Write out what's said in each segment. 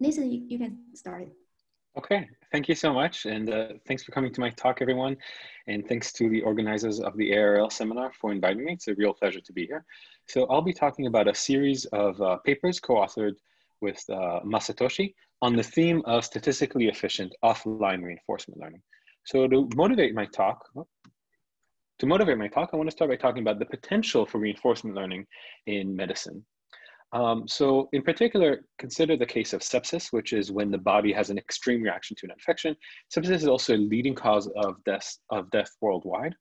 Nathan, you, can start. Okay, thank you so much. And uh, thanks for coming to my talk, everyone. And thanks to the organizers of the ARL seminar for inviting me. It's a real pleasure to be here. So I'll be talking about a series of uh, papers co-authored with uh, Masatoshi on the theme of statistically efficient offline reinforcement learning. So to motivate my talk, to motivate my talk, I want to start by talking about the potential for reinforcement learning in medicine. Um, so in particular, consider the case of sepsis, which is when the body has an extreme reaction to an infection. Sepsis is also a leading cause of death, of death worldwide.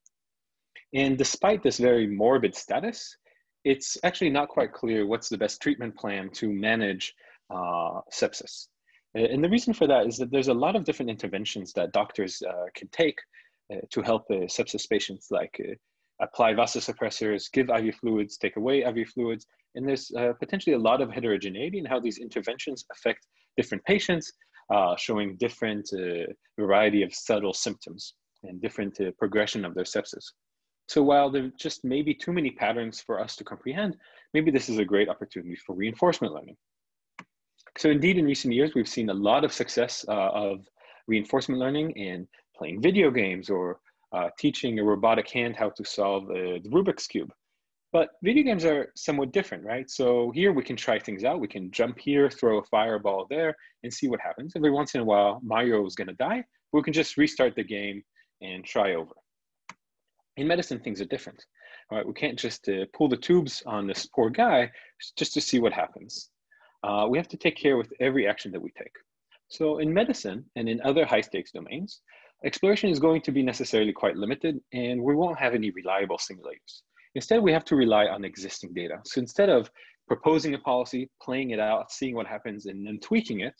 And despite this very morbid status, it's actually not quite clear what's the best treatment plan to manage uh, sepsis. And the reason for that is that there's a lot of different interventions that doctors uh, can take uh, to help uh, sepsis patients, like uh, apply vasopressors, give IV fluids, take away IV fluids, and there's uh, potentially a lot of heterogeneity in how these interventions affect different patients, uh, showing different uh, variety of subtle symptoms and different uh, progression of their sepsis. So while there just may be too many patterns for us to comprehend, maybe this is a great opportunity for reinforcement learning. So indeed, in recent years, we've seen a lot of success uh, of reinforcement learning in playing video games or uh, teaching a robotic hand how to solve the Rubik's Cube. But video games are somewhat different, right? So here we can try things out. We can jump here, throw a fireball there, and see what happens. Every once in a while, Mario is gonna die. We can just restart the game and try over. In medicine, things are different. All right, we can't just uh, pull the tubes on this poor guy just to see what happens. Uh, we have to take care with every action that we take. So in medicine and in other high stakes domains, exploration is going to be necessarily quite limited and we won't have any reliable simulators. Instead, we have to rely on existing data. So instead of proposing a policy, playing it out, seeing what happens, and then tweaking it,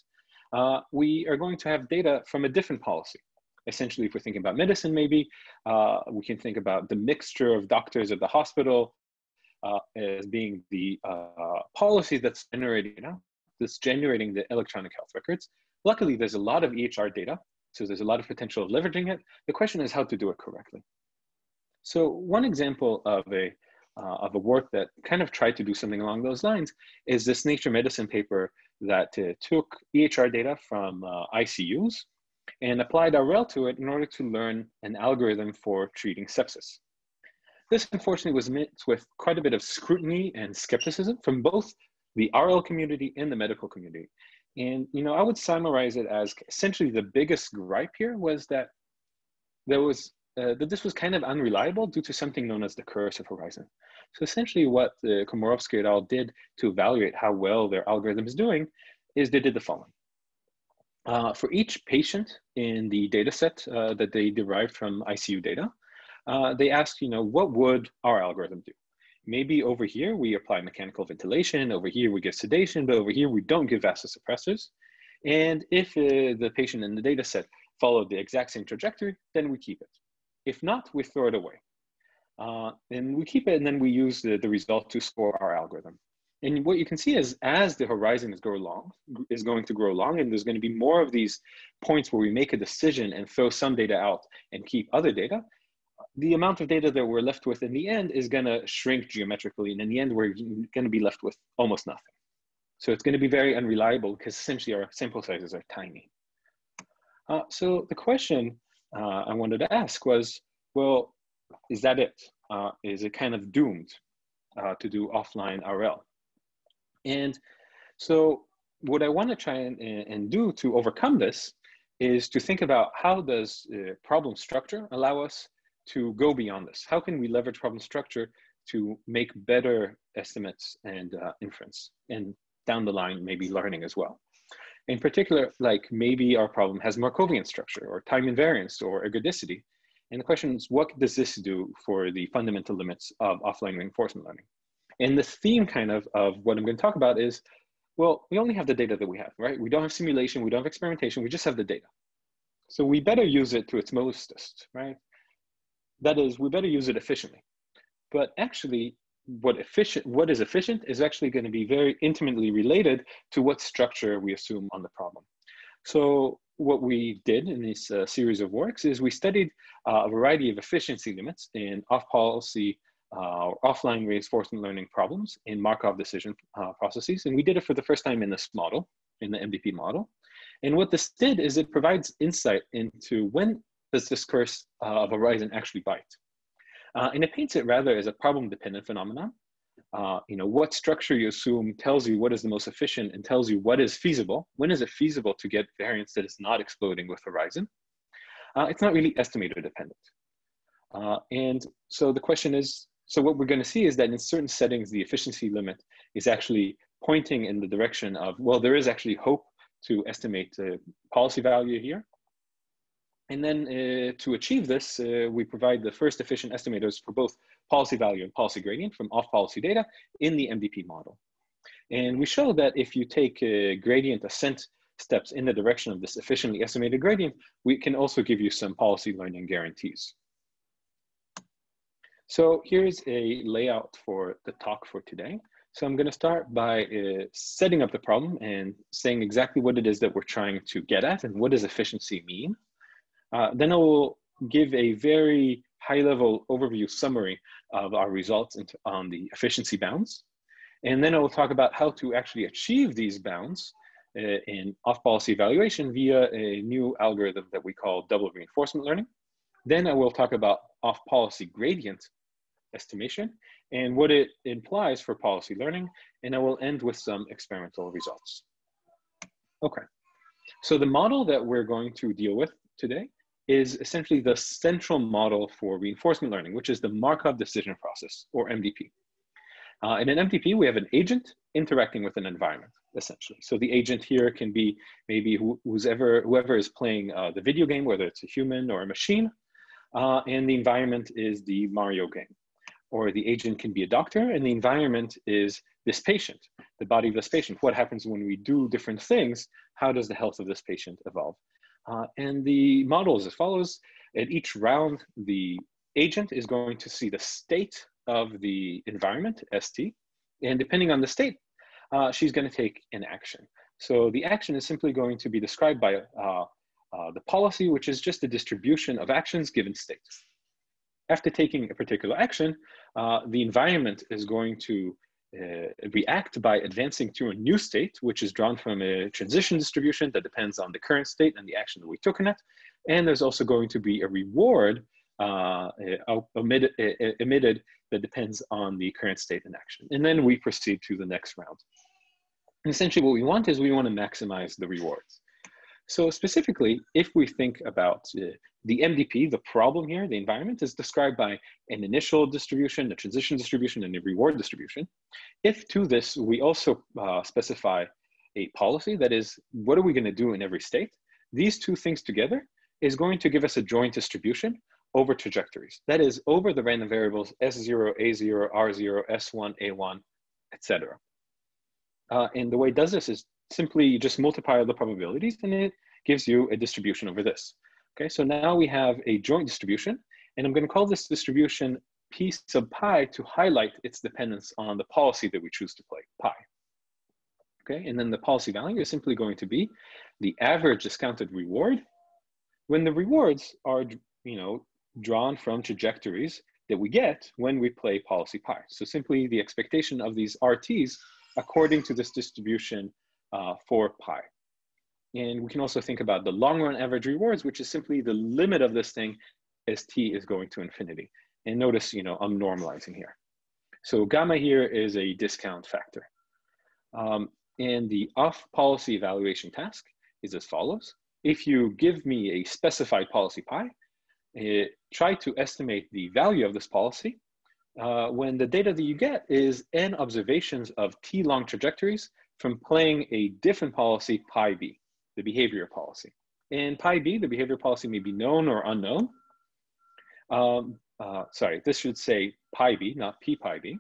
uh, we are going to have data from a different policy. Essentially, if we're thinking about medicine, maybe uh, we can think about the mixture of doctors at the hospital uh, as being the uh, policy that's generating, you know, that's generating the electronic health records. Luckily, there's a lot of EHR data, so there's a lot of potential of leveraging it. The question is how to do it correctly. So one example of a, uh, of a work that kind of tried to do something along those lines is this Nature Medicine paper that uh, took EHR data from uh, ICUs and applied RL to it in order to learn an algorithm for treating sepsis. This unfortunately was met with quite a bit of scrutiny and skepticism from both the RL community and the medical community. And you know, I would summarize it as essentially the biggest gripe here was that there was uh, that this was kind of unreliable due to something known as the curse of horizon. So essentially what uh, Komorowski et al. did to evaluate how well their algorithm is doing is they did the following. Uh, for each patient in the data set uh, that they derived from ICU data, uh, they asked, you know, what would our algorithm do? Maybe over here we apply mechanical ventilation, over here we give sedation, but over here we don't give vasopressors. And if uh, the patient in the data set followed the exact same trajectory, then we keep it. If not, we throw it away. Uh, and we keep it and then we use the, the result to score our algorithm. And what you can see is as the horizon is grow long, is going to grow long, and there's going to be more of these points where we make a decision and throw some data out and keep other data, the amount of data that we're left with in the end is going to shrink geometrically. And in the end, we're going to be left with almost nothing. So it's going to be very unreliable because essentially our sample sizes are tiny. Uh, so the question uh, I wanted to ask was, well, is that it? Uh, is it kind of doomed uh, to do offline RL? And so what I want to try and, and do to overcome this is to think about how does uh, problem structure allow us to go beyond this? How can we leverage problem structure to make better estimates and uh, inference and down the line, maybe learning as well? In particular, like maybe our problem has Markovian structure or time invariance or ergodicity. And the question is, what does this do for the fundamental limits of offline reinforcement learning? And the theme kind of, of what I'm going to talk about is, well, we only have the data that we have, right? We don't have simulation, we don't have experimentation, we just have the data. So we better use it to its mostest, right? That is, we better use it efficiently. But actually, what efficient what is efficient is actually going to be very intimately related to what structure we assume on the problem so what we did in this uh, series of works is we studied uh, a variety of efficiency limits in off-policy uh, offline reinforcement learning problems in Markov decision uh, processes. And we did it for the first time in this model. in the MDP model. And what this did is it provides insight into when does this curse uh, of horizon actually bite. Uh, and it paints it rather as a problem-dependent phenomenon. Uh, you know, what structure you assume tells you what is the most efficient and tells you what is feasible. When is it feasible to get variance that is not exploding with horizon? Uh, it's not really estimator dependent. Uh, and so the question is, so what we're gonna see is that in certain settings, the efficiency limit is actually pointing in the direction of, well, there is actually hope to estimate the policy value here. And then uh, to achieve this, uh, we provide the first efficient estimators for both policy value and policy gradient from off-policy data in the MDP model. And we show that if you take a gradient ascent steps in the direction of this efficiently estimated gradient, we can also give you some policy learning guarantees. So here's a layout for the talk for today. So I'm going to start by uh, setting up the problem and saying exactly what it is that we're trying to get at and what does efficiency mean. Uh, then I will give a very high level overview summary of our results on the efficiency bounds. And then I will talk about how to actually achieve these bounds uh, in off-policy evaluation via a new algorithm that we call double reinforcement learning. Then I will talk about off-policy gradient estimation and what it implies for policy learning. And I will end with some experimental results. Okay, so the model that we're going to deal with today is essentially the central model for reinforcement learning, which is the Markov decision process, or MDP. Uh, in an MDP, we have an agent interacting with an environment, essentially. So the agent here can be maybe who's ever, whoever is playing uh, the video game, whether it's a human or a machine, uh, and the environment is the Mario game or the agent can be a doctor and the environment is this patient, the body of this patient. What happens when we do different things? How does the health of this patient evolve? Uh, and the model is as follows. At each round, the agent is going to see the state of the environment, ST, and depending on the state, uh, she's going to take an action. So the action is simply going to be described by uh, uh the policy, which is just a distribution of actions given states after taking a particular action, uh, the environment is going to uh, react by advancing to a new state, which is drawn from a transition distribution that depends on the current state and the action that we took in it. And there's also going to be a reward uh, omitted, emitted that depends on the current state and action. And then we proceed to the next round. And essentially what we want is we want to maximize the rewards. So specifically, if we think about uh, the MDP, the problem here, the environment is described by an initial distribution, a transition distribution, and a reward distribution. If to this, we also uh, specify a policy, that is, what are we gonna do in every state? These two things together is going to give us a joint distribution over trajectories. That is over the random variables S0, A0, R0, S1, A1, etc. Uh, and the way it does this is simply just multiply the probabilities and it gives you a distribution over this. Okay, so now we have a joint distribution and I'm gonna call this distribution P sub pi to highlight its dependence on the policy that we choose to play, pi. Okay, and then the policy value is simply going to be the average discounted reward when the rewards are, you know, drawn from trajectories that we get when we play policy pi. So simply the expectation of these RTs according to this distribution uh, for pi. And we can also think about the long run average rewards, which is simply the limit of this thing as t is going to infinity. And notice, you know, I'm normalizing here. So gamma here is a discount factor. Um, and the off policy evaluation task is as follows. If you give me a specified policy pi, uh, try to estimate the value of this policy uh, when the data that you get is n observations of t long trajectories from playing a different policy, pi b, the behavior policy. In pi b, the behavior policy may be known or unknown. Um, uh, sorry, this should say pi b, not p pi b.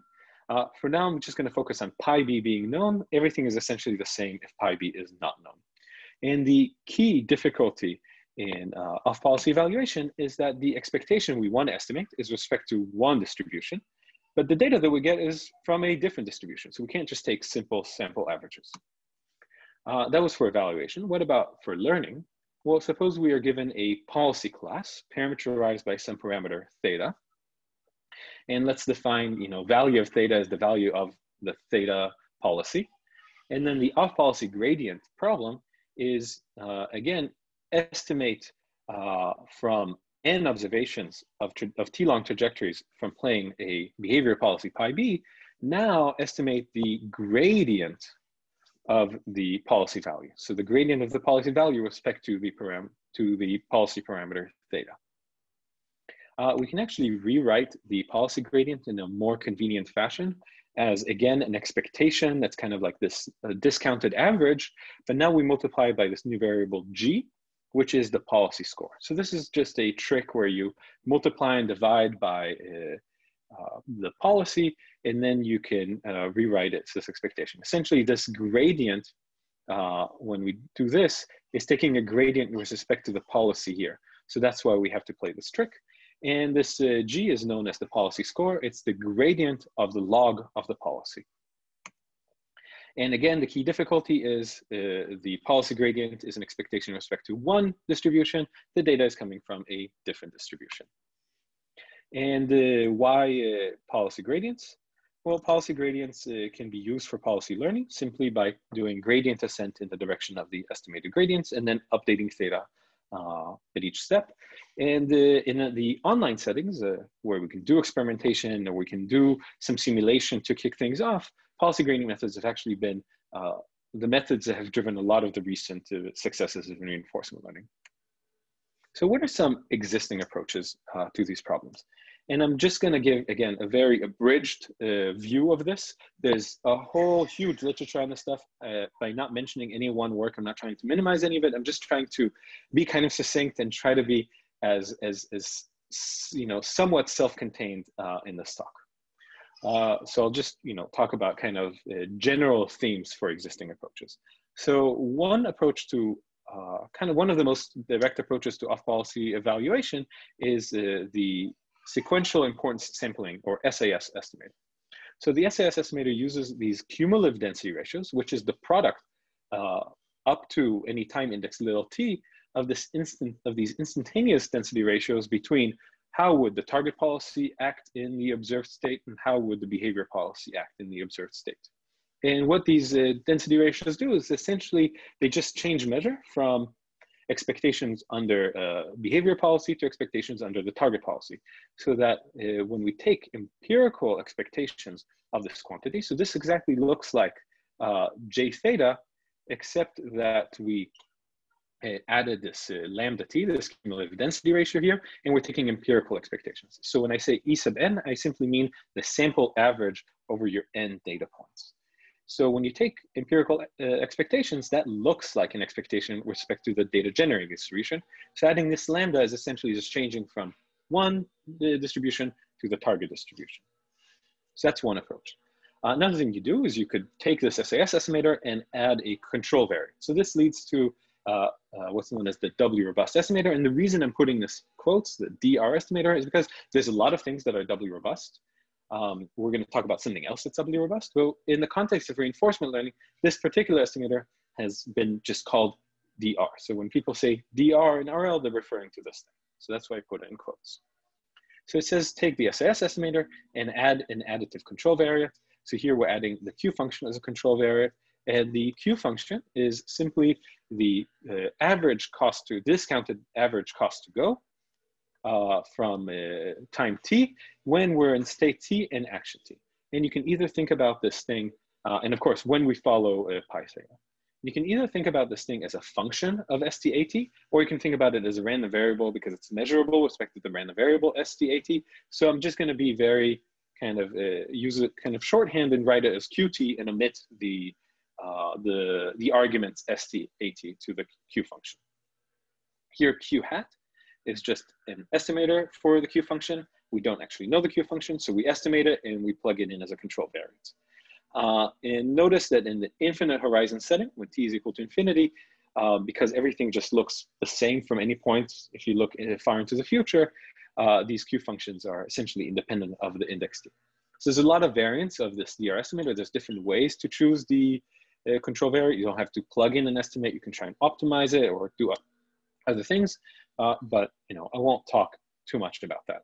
Uh, for now, I'm just going to focus on pi b being known. Everything is essentially the same if pi b is not known. And the key difficulty in uh, off-policy evaluation is that the expectation we want to estimate is respect to one distribution, but the data that we get is from a different distribution. So we can't just take simple sample averages. Uh, that was for evaluation. What about for learning? Well, suppose we are given a policy class parameterized by some parameter theta. And let's define, you know, value of theta as the value of the theta policy. And then the off-policy gradient problem is, uh, again, estimate uh, from n observations of, of t-long trajectories from playing a behavior policy pi b, now estimate the gradient of the policy value. So the gradient of the policy value with respect to the, param to the policy parameter theta. Uh, we can actually rewrite the policy gradient in a more convenient fashion as again an expectation that's kind of like this uh, discounted average, but now we multiply by this new variable g, which is the policy score. So this is just a trick where you multiply and divide by uh, uh, the policy, and then you can uh, rewrite it to this expectation. Essentially, this gradient, uh, when we do this, is taking a gradient with respect to the policy here. So that's why we have to play this trick. And this uh, G is known as the policy score. It's the gradient of the log of the policy. And again, the key difficulty is uh, the policy gradient is an expectation with respect to one distribution. The data is coming from a different distribution. And uh, why uh, policy gradients? Well, policy gradients uh, can be used for policy learning simply by doing gradient ascent in the direction of the estimated gradients and then updating theta uh, at each step. And uh, in the online settings where we can do experimentation or we can do some simulation to kick things off, policy gradient methods have actually been the methods that have driven a lot of the recent successes in reinforcement learning. So what are some existing approaches uh, to these problems? And I'm just going to give, again, a very abridged uh, view of this. There's a whole huge literature on this stuff. Uh, by not mentioning any one work, I'm not trying to minimize any of it. I'm just trying to be kind of succinct and try to be as, as, as you know, somewhat self-contained uh, in this talk. Uh, so I'll just, you know, talk about kind of uh, general themes for existing approaches. So one approach to uh, kind of one of the most direct approaches to off-policy evaluation is the sequential importance sampling or SIS estimator. So the SIS estimator uses these cumulative density ratios, which is the product uh, up to any time index little t of this instant of these instantaneous density ratios between how would the target policy act in the observed state and how would the behavior policy act in the observed state. And what these uh, density ratios do is essentially they just change measure from expectations under uh, behavior policy to expectations under the target policy. So that uh, when we take empirical expectations of this quantity, so this exactly looks like uh, J theta, except that we added this uh, lambda t, this cumulative density ratio here, and we're taking empirical expectations. So when I say E sub n, I simply mean the sample average over your n data points. So when you take empirical uh, expectations, that looks like an expectation with respect to the data generating distribution. So adding this lambda is essentially just changing from one distribution to the target distribution. So that's one approach. Uh, another thing you do is you could take this SIS estimator and add a control variable. So this leads to uh, uh, what's known as the doubly robust estimator. And the reason I'm putting this quotes, the DR estimator, is because there's a lot of things that are doubly robust um, we're going to talk about something else that's doubly robust. Well, in the context of reinforcement learning, this particular estimator has been just called DR. So when people say DR in RL, they're referring to this thing. So that's why I put it in quotes. So it says take the SIS estimator and add an additive control variant. So here we're adding the Q function as a control variant. And the Q function is simply the uh, average cost to discounted average cost to go uh, from uh, time t when we're in state t and action t. And you can either think about this thing, uh, and of course, when we follow uh, pi theta. You can either think about this thing as a function of STAT, or you can think about it as a random variable because it's measurable with respect to the random variable STAT. So I'm just gonna be very kind of uh, use it kind of shorthand and write it as QT and omit the, uh, the, the arguments STAT to the Q function. Here Q hat is just an estimator for the Q function. We don't actually know the Q function, so we estimate it and we plug it in as a control variance. Uh, and notice that in the infinite horizon setting, when t is equal to infinity, uh, because everything just looks the same from any point, if you look far into the future, uh, these Q functions are essentially independent of the index t. So there's a lot of variants of this DR estimator. There's different ways to choose the uh, control variable. You don't have to plug in an estimate. You can try and optimize it or do other things uh, but you know, I won't talk too much about that.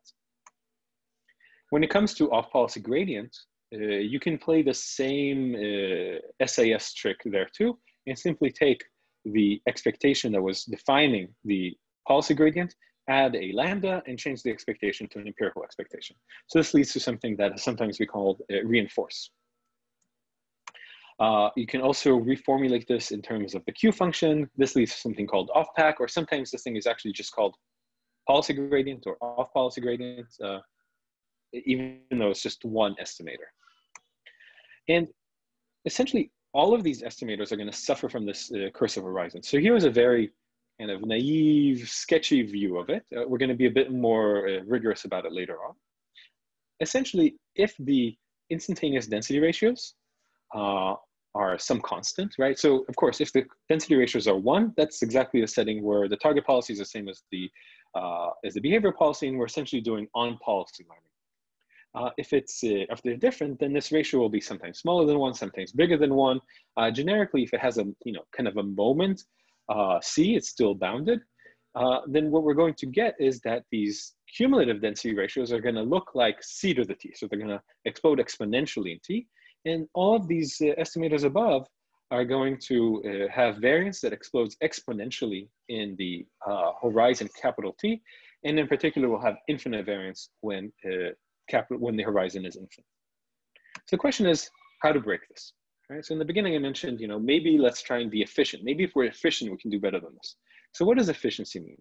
When it comes to off-policy gradient, uh, you can play the same uh, SIS trick there too, and simply take the expectation that was defining the policy gradient, add a lambda, and change the expectation to an empirical expectation. So this leads to something that sometimes we call uh, reinforce. Uh, you can also reformulate this in terms of the Q function. This leads to something called Off-PAC, or sometimes this thing is actually just called policy gradient or off-policy gradient, uh, even though it's just one estimator. And essentially, all of these estimators are going to suffer from this uh, curse of horizon. So here is a very kind of naive, sketchy view of it. Uh, we're going to be a bit more uh, rigorous about it later on. Essentially, if the instantaneous density ratios uh, are some constant, right? So of course, if the density ratios are one, that's exactly the setting where the target policy is the same as the uh, as the behavior policy, and we're essentially doing on policy learning. Uh, if it's uh, if they're different, then this ratio will be sometimes smaller than one, sometimes bigger than one. Uh, generically, if it has a you know kind of a moment uh, c, it's still bounded. Uh, then what we're going to get is that these cumulative density ratios are going to look like c to the t, so they're going to explode exponentially in t. And all of these uh, estimators above are going to have variance that explodes exponentially in the horizon capital T, and in particular, we'll have infinite variance when capital when the horizon is infinite. So the question is how to break this. Right? So in the beginning, I mentioned, you know, maybe let's try and be efficient. Maybe if we're efficient, we can do better than this. So what does efficiency mean?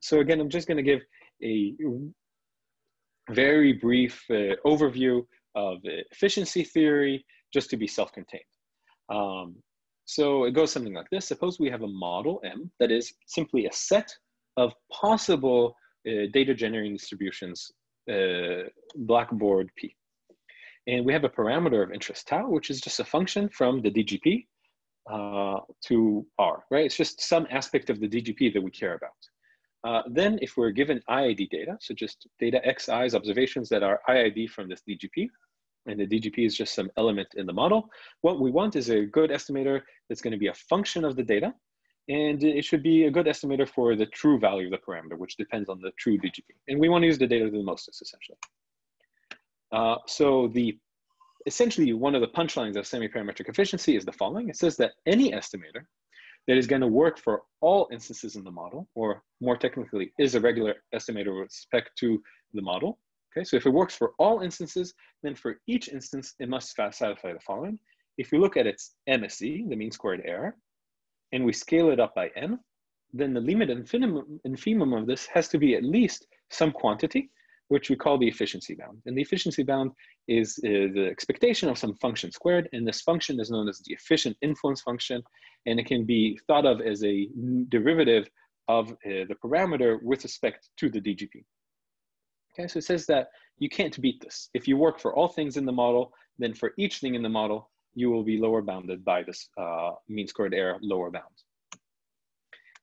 So again, I'm just going to give a very brief uh, overview of efficiency theory, just to be self-contained. Um, so it goes something like this. Suppose we have a model M that is simply a set of possible uh, data generating distributions uh, blackboard P. And we have a parameter of interest tau, which is just a function from the DGP uh, to R, right? It's just some aspect of the DGP that we care about. Uh, then if we're given IID data, so just data XI's observations that are IID from this DGP, and the DGP is just some element in the model, what we want is a good estimator that's gonna be a function of the data, and it should be a good estimator for the true value of the parameter, which depends on the true DGP. And we want to use the data to the most, essentially. Uh, so the essentially one of the punchlines of semi-parametric efficiency is the following. It says that any estimator that is going to work for all instances in the model, or more technically, is a regular estimator with respect to the model. Okay, so if it works for all instances, then for each instance, it must satisfy the following. If we look at its MSE, the mean squared error, and we scale it up by n, then the limit infimum, infimum of this has to be at least some quantity, which we call the efficiency bound. And the efficiency bound is uh, the expectation of some function squared, and this function is known as the efficient influence function, and it can be thought of as a derivative of uh, the parameter with respect to the DGP. Okay, so it says that you can't beat this. If you work for all things in the model, then for each thing in the model, you will be lower bounded by this uh, mean squared error lower bound.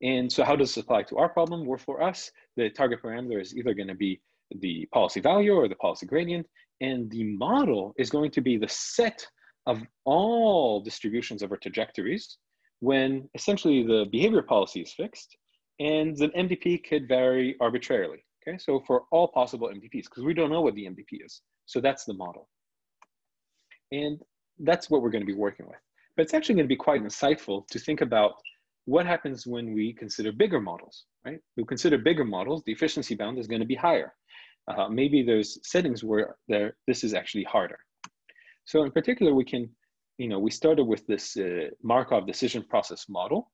And so how does this apply to our problem? Well, for us, the target parameter is either gonna be the policy value or the policy gradient, and the model is going to be the set of all distributions over trajectories when essentially the behavior policy is fixed and the MDP could vary arbitrarily. Okay, so for all possible MDPs, because we don't know what the MDP is. So that's the model. And that's what we're going to be working with. But it's actually going to be quite insightful to think about what happens when we consider bigger models, right? We consider bigger models, the efficiency bound is going to be higher. Uh, maybe there's settings where there, this is actually harder. So in particular, we can, you know, we started with this uh, Markov decision process model.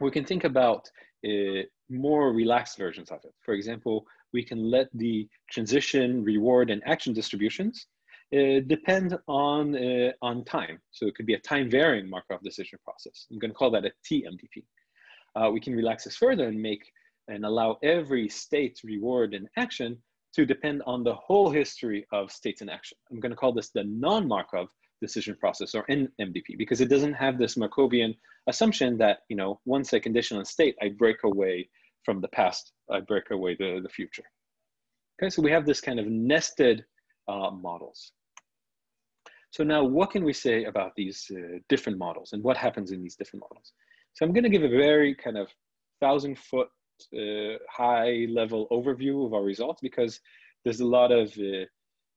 We can think about uh, more relaxed versions of it. For example, we can let the transition, reward, and action distributions uh, depend on, uh, on time. So it could be a time varying Markov decision process. I'm gonna call that a TMDP. Uh, we can relax this further and make and allow every state, reward, and action to depend on the whole history of states in action. I'm gonna call this the non-Markov decision process or NMDP because it doesn't have this Markovian assumption that, you know, once I condition on state, I break away from the past, I break away the, the future. Okay, so we have this kind of nested uh, models. So now what can we say about these uh, different models and what happens in these different models? So I'm gonna give a very kind of thousand foot uh, high level overview of our results because there's a lot of uh,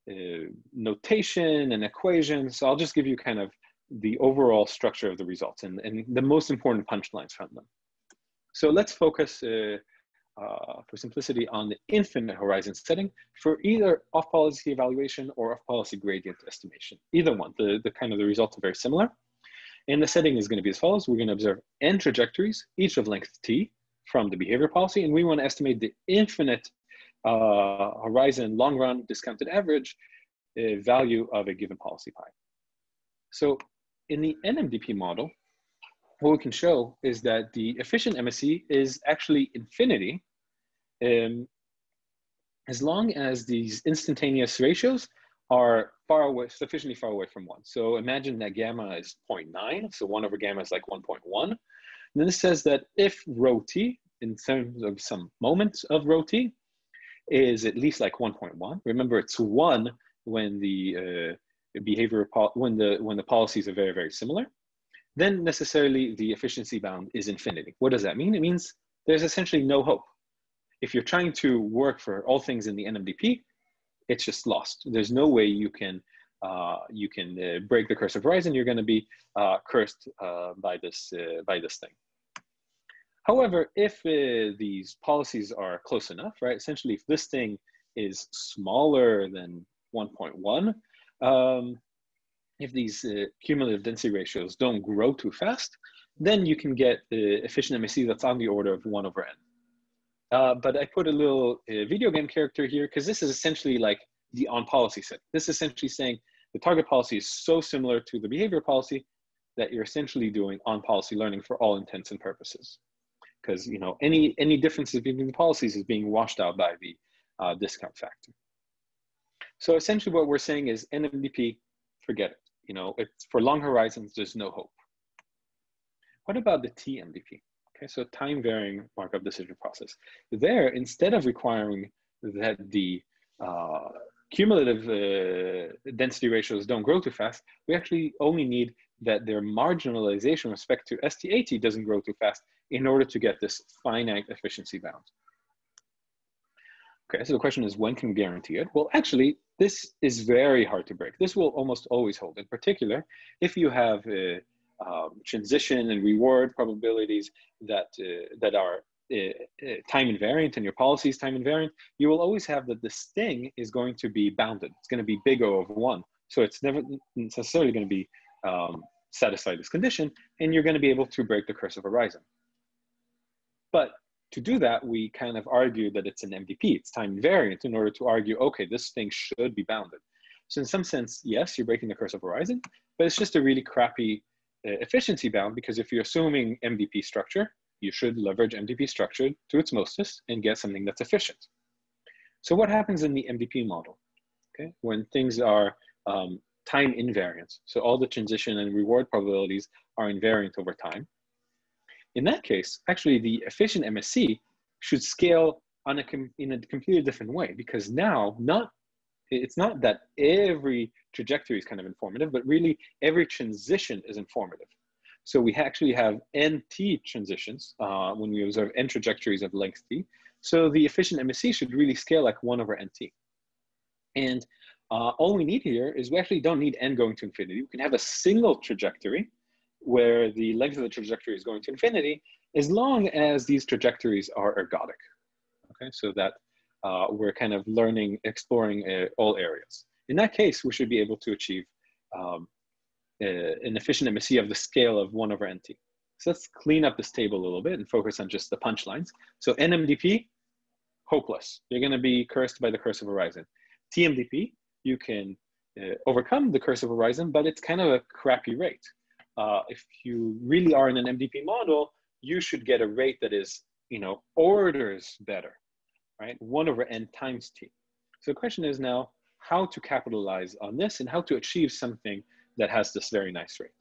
uh, notation and equations. So I'll just give you kind of the overall structure of the results and, and the most important punchlines from them. So let's focus uh, uh, for simplicity on the infinite horizon setting for either off policy evaluation or off policy gradient estimation. Either one, the, the kind of the results are very similar. And the setting is gonna be as follows. We're gonna observe n trajectories, each of length t from the behavior policy, and we wanna estimate the infinite uh, horizon long run discounted average uh, value of a given policy pi. So in the NMDP model, what we can show is that the efficient MSE is actually infinity um, as long as these instantaneous ratios are far away, sufficiently far away from one. So imagine that gamma is 0.9, so one over gamma is like 1.1. And then this says that if rho t, in terms of some moments of rho t, is at least like 1.1. Remember, it's one when the uh, behavior when the when the policies are very very similar. Then necessarily the efficiency bound is infinity. What does that mean? It means there's essentially no hope. If you're trying to work for all things in the NMDP, it's just lost. There's no way you can uh, you can uh, break the curse of horizon. You're going to be uh, cursed uh, by this uh, by this thing. However, if uh, these policies are close enough, right? Essentially, if this thing is smaller than 1.1, um, if these uh, cumulative density ratios don't grow too fast, then you can get the efficient MSE that's on the order of 1 over n. Uh, but I put a little uh, video game character here because this is essentially like the on policy set. This is essentially saying the target policy is so similar to the behavior policy that you're essentially doing on policy learning for all intents and purposes because you know any any differences between the policies is being washed out by the uh, discount factor. So essentially, what we're saying is NMDP, forget it. You know, it's for long horizons. There's no hope. What about the TMDP? Okay, so time varying Markov decision process. There, instead of requiring that the uh, cumulative uh, density ratios don't grow too fast, we actually only need that their marginalization with respect to STAT doesn't grow too fast in order to get this finite efficiency bound. Okay, so the question is when can we guarantee it? Well, actually, this is very hard to break. This will almost always hold. In particular, if you have uh, um, transition and reward probabilities that, uh, that are time invariant and your policy is time invariant, you will always have that this thing is going to be bounded. It's going to be big O of one. So it's never necessarily going to be um, satisfy this condition, and you're going to be able to break the curse of horizon. But to do that, we kind of argue that it's an MDP, it's time invariant, in order to argue, okay, this thing should be bounded. So in some sense, yes, you're breaking the curse of horizon, but it's just a really crappy uh, efficiency bound because if you're assuming MDP structure, you should leverage MDP structure to its mostest and get something that's efficient. So what happens in the MDP model? Okay, when things are um, time invariant, so all the transition and reward probabilities are invariant over time, in that case, actually the efficient MSE should scale on a in a completely different way because now not it's not that every trajectory is kind of informative, but really every transition is informative. So we actually have NT transitions uh, when we observe N trajectories of length T. So the efficient MSE should really scale like one over NT. And uh, all we need here is we actually don't need N going to infinity. We can have a single trajectory where the length of the trajectory is going to infinity, as long as these trajectories are ergodic. Okay, so that uh, we're kind of learning, exploring uh, all areas. In that case, we should be able to achieve um, an efficient MSE of the scale of one over NT. So let's clean up this table a little bit and focus on just the punchlines. So NMDP, hopeless. You're gonna be cursed by the curse of horizon. TMDP, you can uh, overcome the curse of horizon, but it's kind of a crappy rate uh, if you really are in an MDP model, you should get a rate that is, you know, orders better, right? One over n times t. So the question is now how to capitalize on this and how to achieve something that has this very nice rate.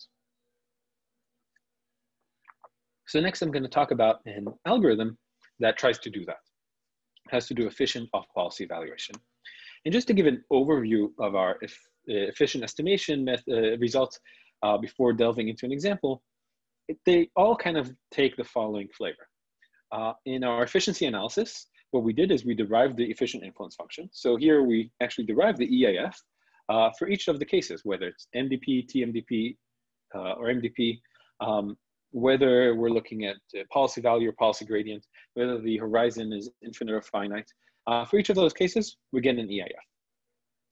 So next I'm gonna talk about an algorithm that tries to do that. It has to do efficient off-policy evaluation. And just to give an overview of our efficient estimation method, uh, results, uh, before delving into an example, they all kind of take the following flavor. Uh, in our efficiency analysis, what we did is we derived the efficient influence function. So here we actually derived the EIF uh, for each of the cases, whether it's MDP, TMDP, uh, or MDP, um, whether we're looking at uh, policy value or policy gradient, whether the horizon is infinite or finite. Uh, for each of those cases, we get an EIF.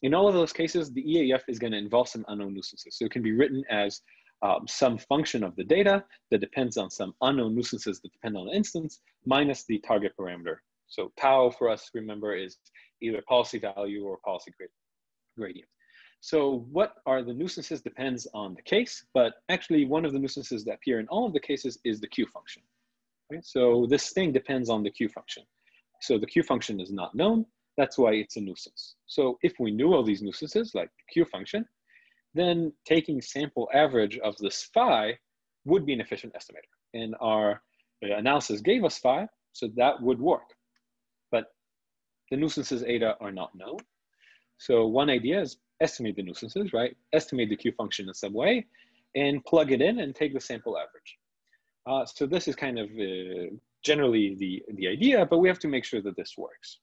In all of those cases, the EIF is going to involve some unknown nuisances. So it can be written as um, some function of the data that depends on some unknown nuisances that depend on the instance minus the target parameter. So tau for us, remember, is either policy value or policy gradient. So what are the nuisances depends on the case, but actually one of the nuisances that appear in all of the cases is the Q function. So this thing depends on the Q function. So the Q function is not known, that's why it's a nuisance. So if we knew all these nuisances, like the Q function, then taking sample average of this phi would be an efficient estimator. And our uh, analysis gave us phi, so that would work. But the nuisances eta are not known. So one idea is estimate the nuisances, right? Estimate the Q function in some way and plug it in and take the sample average. Uh, so this is kind of uh, generally the, the idea, but we have to make sure that this works.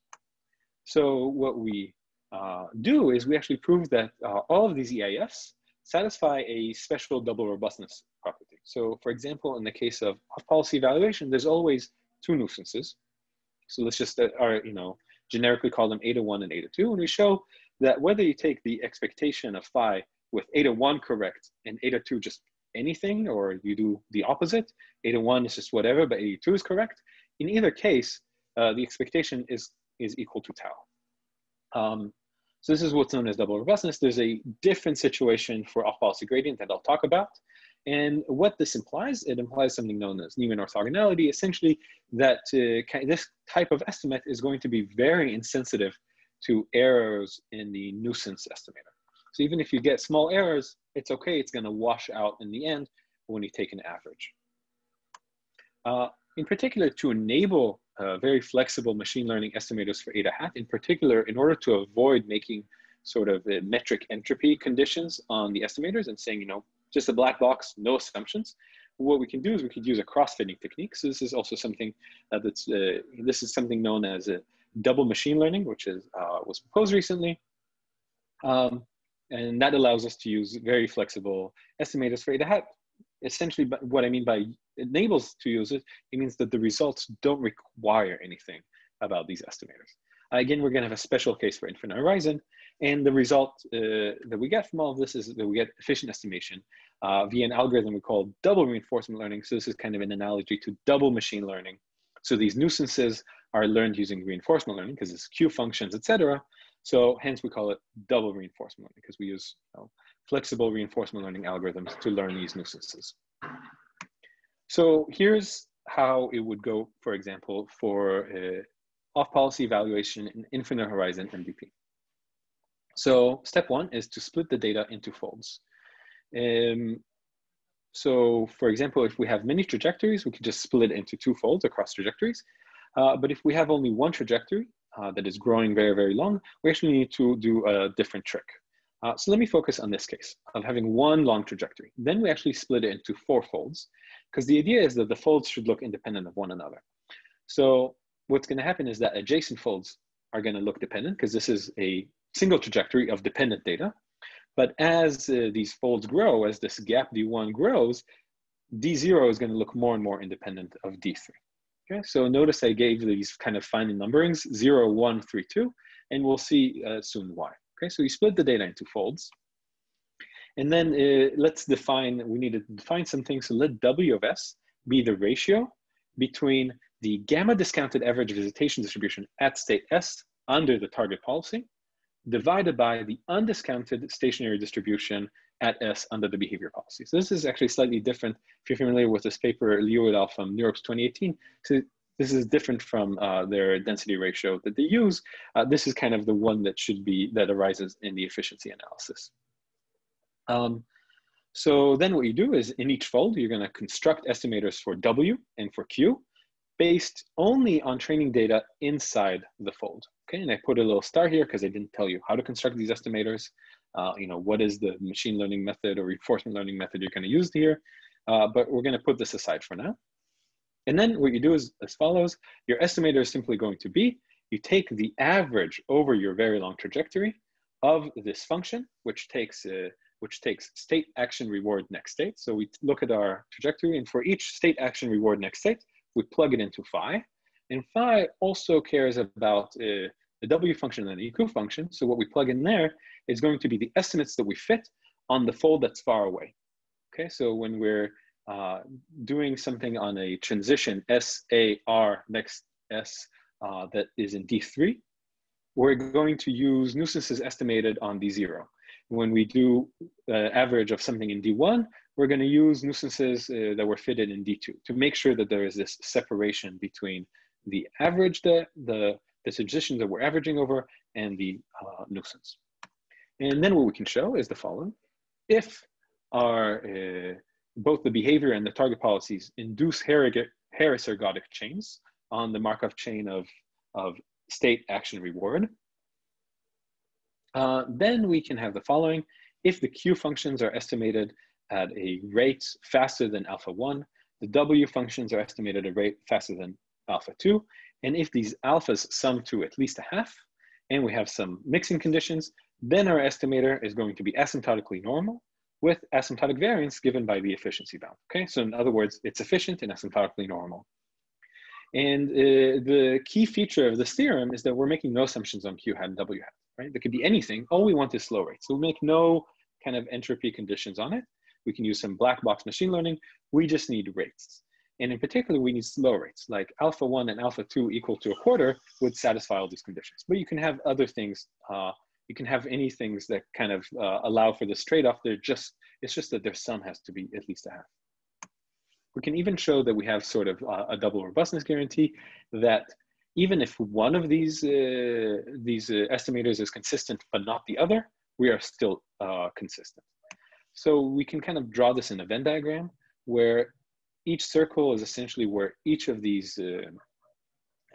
So what we uh, do is we actually prove that uh, all of these EIFs satisfy a special double robustness property. So for example, in the case of off-policy evaluation, there's always two nuisances. So let's just, uh, you know, generically call them eta 1 and eta 2, and we show that whether you take the expectation of phi with eta 1 correct and eta 2 just anything, or you do the opposite, eta 1 is just whatever, but eta 2 is correct, in either case, uh, the expectation is, is equal to tau. Um, so this is what's known as double robustness. There's a different situation for off-policy gradient that I'll talk about. And what this implies, it implies something known as Neyman orthogonality, essentially that uh, this type of estimate is going to be very insensitive to errors in the nuisance estimator. So even if you get small errors, it's okay, it's gonna wash out in the end when you take an average. Uh, in particular, to enable uh, very flexible machine learning estimators for eta hat, in particular, in order to avoid making sort of uh, metric entropy conditions on the estimators and saying, you know, just a black box, no assumptions. What we can do is we could use a cross-fitting technique. So this is also something uh, that's, uh, this is something known as a double machine learning, which is, uh, was proposed recently. Um, and that allows us to use very flexible estimators for hat. Essentially, what I mean by enables to use it, it means that the results don't require anything about these estimators. Again, we're gonna have a special case for infinite horizon, and the result uh, that we get from all of this is that we get efficient estimation uh, via an algorithm we call double reinforcement learning. So this is kind of an analogy to double machine learning. So these nuisances are learned using reinforcement learning because it's Q functions, etc. So hence we call it double reinforcement learning because we use you know, flexible reinforcement learning algorithms to learn these nuisances. So here's how it would go, for example, for uh, off-policy evaluation in infinite horizon MDP. So step one is to split the data into folds. Um, so for example, if we have many trajectories, we can just split it into two folds across trajectories. Uh, but if we have only one trajectory uh, that is growing very, very long, we actually need to do a different trick. Uh, so let me focus on this case of having one long trajectory. Then we actually split it into four folds because the idea is that the folds should look independent of one another. So what's gonna happen is that adjacent folds are gonna look dependent because this is a single trajectory of dependent data. But as uh, these folds grow, as this gap D1 grows, D0 is gonna look more and more independent of D3. Okay, so notice I gave these kind of final numberings, 0, 1, 3, 2, and we'll see uh, soon why. Okay, so we split the data into folds. And then uh, let's define, we need to define some things. So let W of S be the ratio between the gamma discounted average visitation distribution at state S under the target policy divided by the undiscounted stationary distribution at S under the behavior policy. So this is actually slightly different. If you're familiar with this paper, Liu et al. from NeurIPS 2018, so this is different from uh, their density ratio that they use. Uh, this is kind of the one that should be, that arises in the efficiency analysis. Um, so then what you do is in each fold, you're gonna construct estimators for W and for Q based only on training data inside the fold. Okay, and I put a little star here because I didn't tell you how to construct these estimators. Uh, you know, what is the machine learning method or reinforcement learning method you're gonna use here. Uh, but we're gonna put this aside for now. And then what you do is as follows. Your estimator is simply going to be, you take the average over your very long trajectory of this function, which takes, uh, which takes state action reward next state. So we look at our trajectory and for each state action reward next state, we plug it into phi. And phi also cares about uh, the W function and the EQ function. So what we plug in there is going to be the estimates that we fit on the fold that's far away. Okay, so when we're uh, doing something on a transition SAR next S uh, that is in D3, we're going to use nuisances estimated on D0. When we do the average of something in D1, we're going to use nuisances uh, that were fitted in D2 to make sure that there is this separation between the average that the, the transitions that we're averaging over and the uh, nuisance. And then what we can show is the following. If our uh, both the behavior and the target policies induce Harris ergodic chains on the Markov chain of, of state action reward. Uh, then we can have the following. If the Q functions are estimated at a rate faster than alpha 1, the W functions are estimated at a rate faster than alpha 2. And if these alphas sum to at least a half, and we have some mixing conditions, then our estimator is going to be asymptotically normal with asymptotic variance given by the efficiency bound. Okay, so in other words, it's efficient and asymptotically normal. And uh, the key feature of this theorem is that we're making no assumptions on Q hat and W hat, right? There could be anything. All we want is slow rate. So we make no kind of entropy conditions on it. We can use some black box machine learning. We just need rates. And in particular, we need slow rates, like alpha one and alpha two equal to a quarter would satisfy all these conditions. But you can have other things uh, you can have any things that kind of uh, allow for this trade-off. They're just, it's just that their sum has to be at least a half. We can even show that we have sort of uh, a double robustness guarantee that even if one of these, uh, these uh, estimators is consistent but not the other, we are still uh, consistent. So we can kind of draw this in a Venn diagram where each circle is essentially where each of these uh,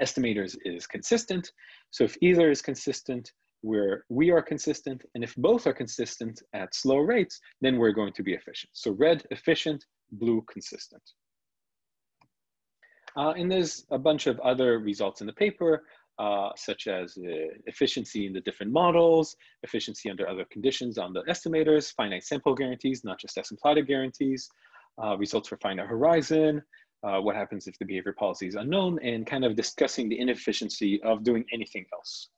estimators is consistent. So if either is consistent, where we are consistent, and if both are consistent at slow rates, then we're going to be efficient. So red, efficient, blue, consistent. Uh, and there's a bunch of other results in the paper, uh, such as uh, efficiency in the different models, efficiency under other conditions on the estimators, finite sample guarantees, not just asymptotic guarantees, uh, results for finite horizon, uh, what happens if the behavior policy is unknown, and kind of discussing the inefficiency of doing anything else.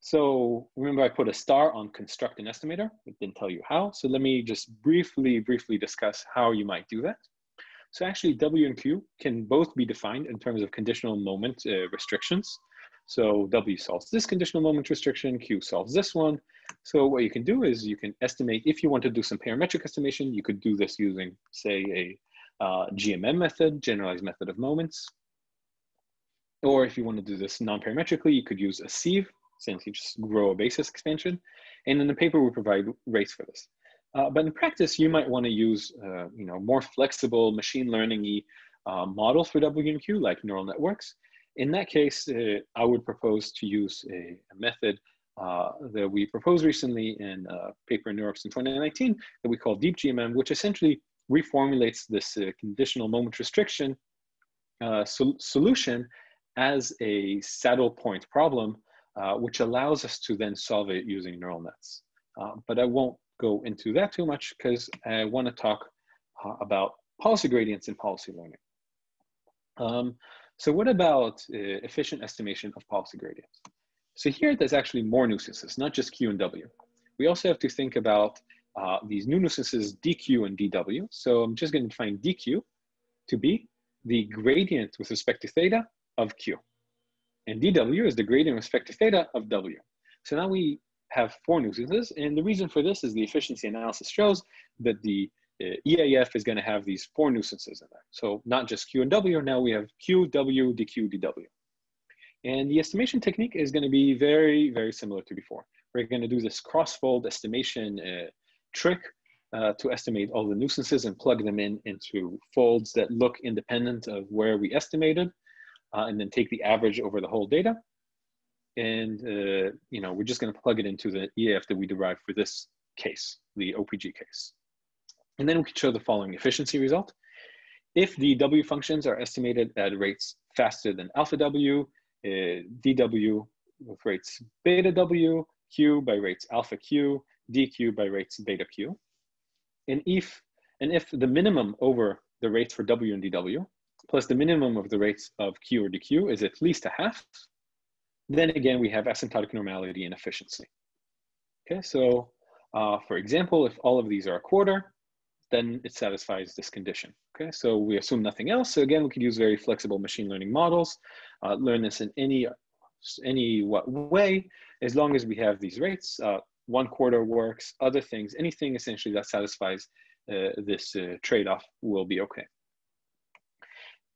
So remember I put a star on construct an estimator. It didn't tell you how. So let me just briefly, briefly discuss how you might do that. So actually W and Q can both be defined in terms of conditional moment uh, restrictions. So W solves this conditional moment restriction, Q solves this one. So what you can do is you can estimate, if you want to do some parametric estimation, you could do this using say a uh, GMM method, generalized method of moments. Or if you want to do this non-parametrically, you could use a sieve since you just grow a basis expansion. And in the paper, we provide rates for this. Uh, but in practice, you might want to use uh, you know, more flexible machine learning uh, models for WNQ, like neural networks. In that case, uh, I would propose to use a, a method uh, that we proposed recently in a paper in NeurIPS in 2019 that we call Deep GMM, which essentially reformulates this uh, conditional moment restriction sol solution as a saddle point problem which allows us to then solve it using neural nets. Uh, but I won't go into that too much because I want to talk uh, about policy gradients in policy learning. Um, so what about uh, efficient estimation of policy gradients? So here there's actually more nuisances, not just Q and W. We also have to think about uh, these new nuisances DQ and DW. So I'm just going to define DQ to be the gradient with respect to theta of Q. And dw is the gradient with respect to theta of w. So now we have four nuisances, and the reason for this is the efficiency analysis shows that the uh, EIF is going to have these four nuisances in there. So not just Q and W, now we have Q, W, DQ, DW. And the estimation technique is going to be very, very similar to before. We're going to do this cross-fold estimation uh, trick uh, to estimate all the nuisances and plug them in into folds that look independent of where we estimated uh, and then take the average over the whole data. And uh, you know, we're just going to plug it into the EIF that we derived for this case, the OPG case. And then we can show the following efficiency result. if the W functions are estimated at rates faster than alpha W, uh, dW with rates beta W, Q by rates alpha Q, dQ by rates beta Q. And if, and if the minimum over the rates for W and dW plus the minimum of the rates of Q or dQ is at least a half, then again, we have asymptotic normality and efficiency. Okay, so uh, for example, if all of these are a quarter, then it satisfies this condition. Okay, so we assume nothing else. So again, we could use very flexible machine learning models, uh, learn this in any any what way, as long as we have these rates. Uh, one quarter works, other things, anything essentially that satisfies uh, this uh, trade-off will be okay.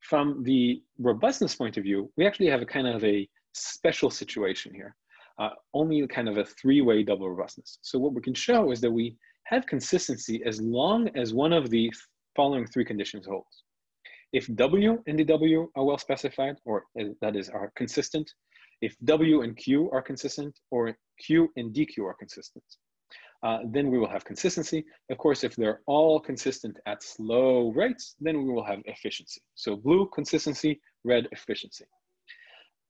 From the robustness point of view, we actually have a kind of a special situation here. Uh, only kind of a three-way double robustness. So what we can show is that we have consistency as long as one of the following three conditions holds. If W and dW are well specified, or uh, that is, are consistent, if W and Q are consistent, or Q and DQ are consistent, uh, then we will have consistency. Of course, if they're all consistent at slow rates, then we will have efficiency. So blue, consistency, red, efficiency.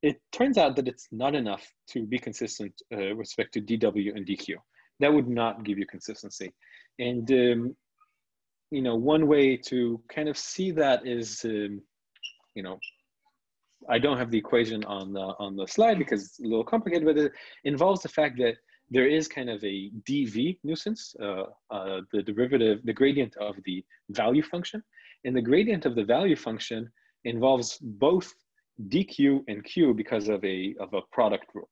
It turns out that it's not enough to be consistent uh, with respect to DW and DQ that would not give you consistency. And um, you know, one way to kind of see that is, um, you know, I don't have the equation on the on the slide because it's a little complicated, but it involves the fact that there is kind of a dv nuisance, uh, uh, the derivative, the gradient of the value function, and the gradient of the value function involves both dq and q because of a of a product rule.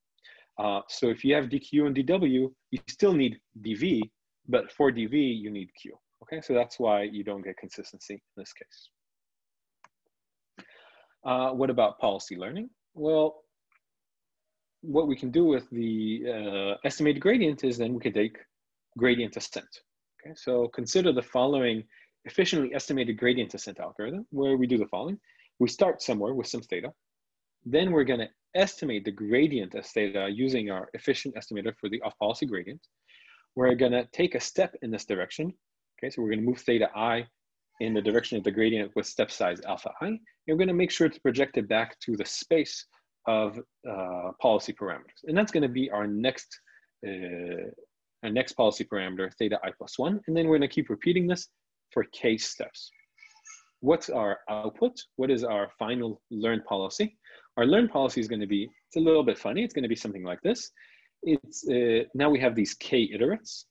Uh, so if you have dq and dw, you still need dv, but for dv, you need q. Okay, so that's why you don't get consistency in this case. Uh, what about policy learning? Well, what we can do with the uh, estimated gradient is then we can take gradient ascent. Okay, so consider the following efficiently estimated gradient ascent algorithm where we do the following. We start somewhere with some theta. Then we're gonna estimate the gradient as theta using our efficient estimator for the off-policy gradient. We're gonna take a step in this direction. Okay, so we're gonna move theta i in the direction of the gradient with step size alpha i. And we're gonna make sure to project it back to the space of uh, policy parameters. And that's gonna be our next, uh, our next policy parameter, theta i plus one. And then we're gonna keep repeating this for k steps. What's our output? What is our final learned policy? Our learn policy is going to be, it's a little bit funny. It's going to be something like this. It's uh, Now we have these k iterates,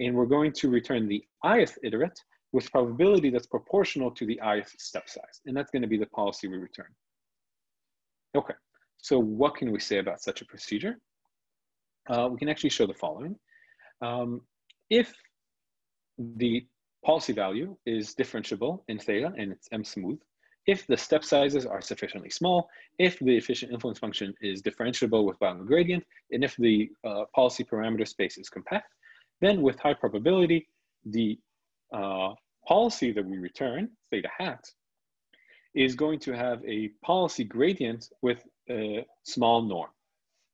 and we're going to return the ith iterate with probability that's proportional to the ith step size. And that's going to be the policy we return. Okay, so what can we say about such a procedure? Uh, we can actually show the following. Um, if the policy value is differentiable in theta and it's m smooth, if the step sizes are sufficiently small, if the efficient influence function is differentiable with bounded gradient, and if the uh, policy parameter space is compact, then with high probability, the uh, policy that we return, theta hat, is going to have a policy gradient with a small norm.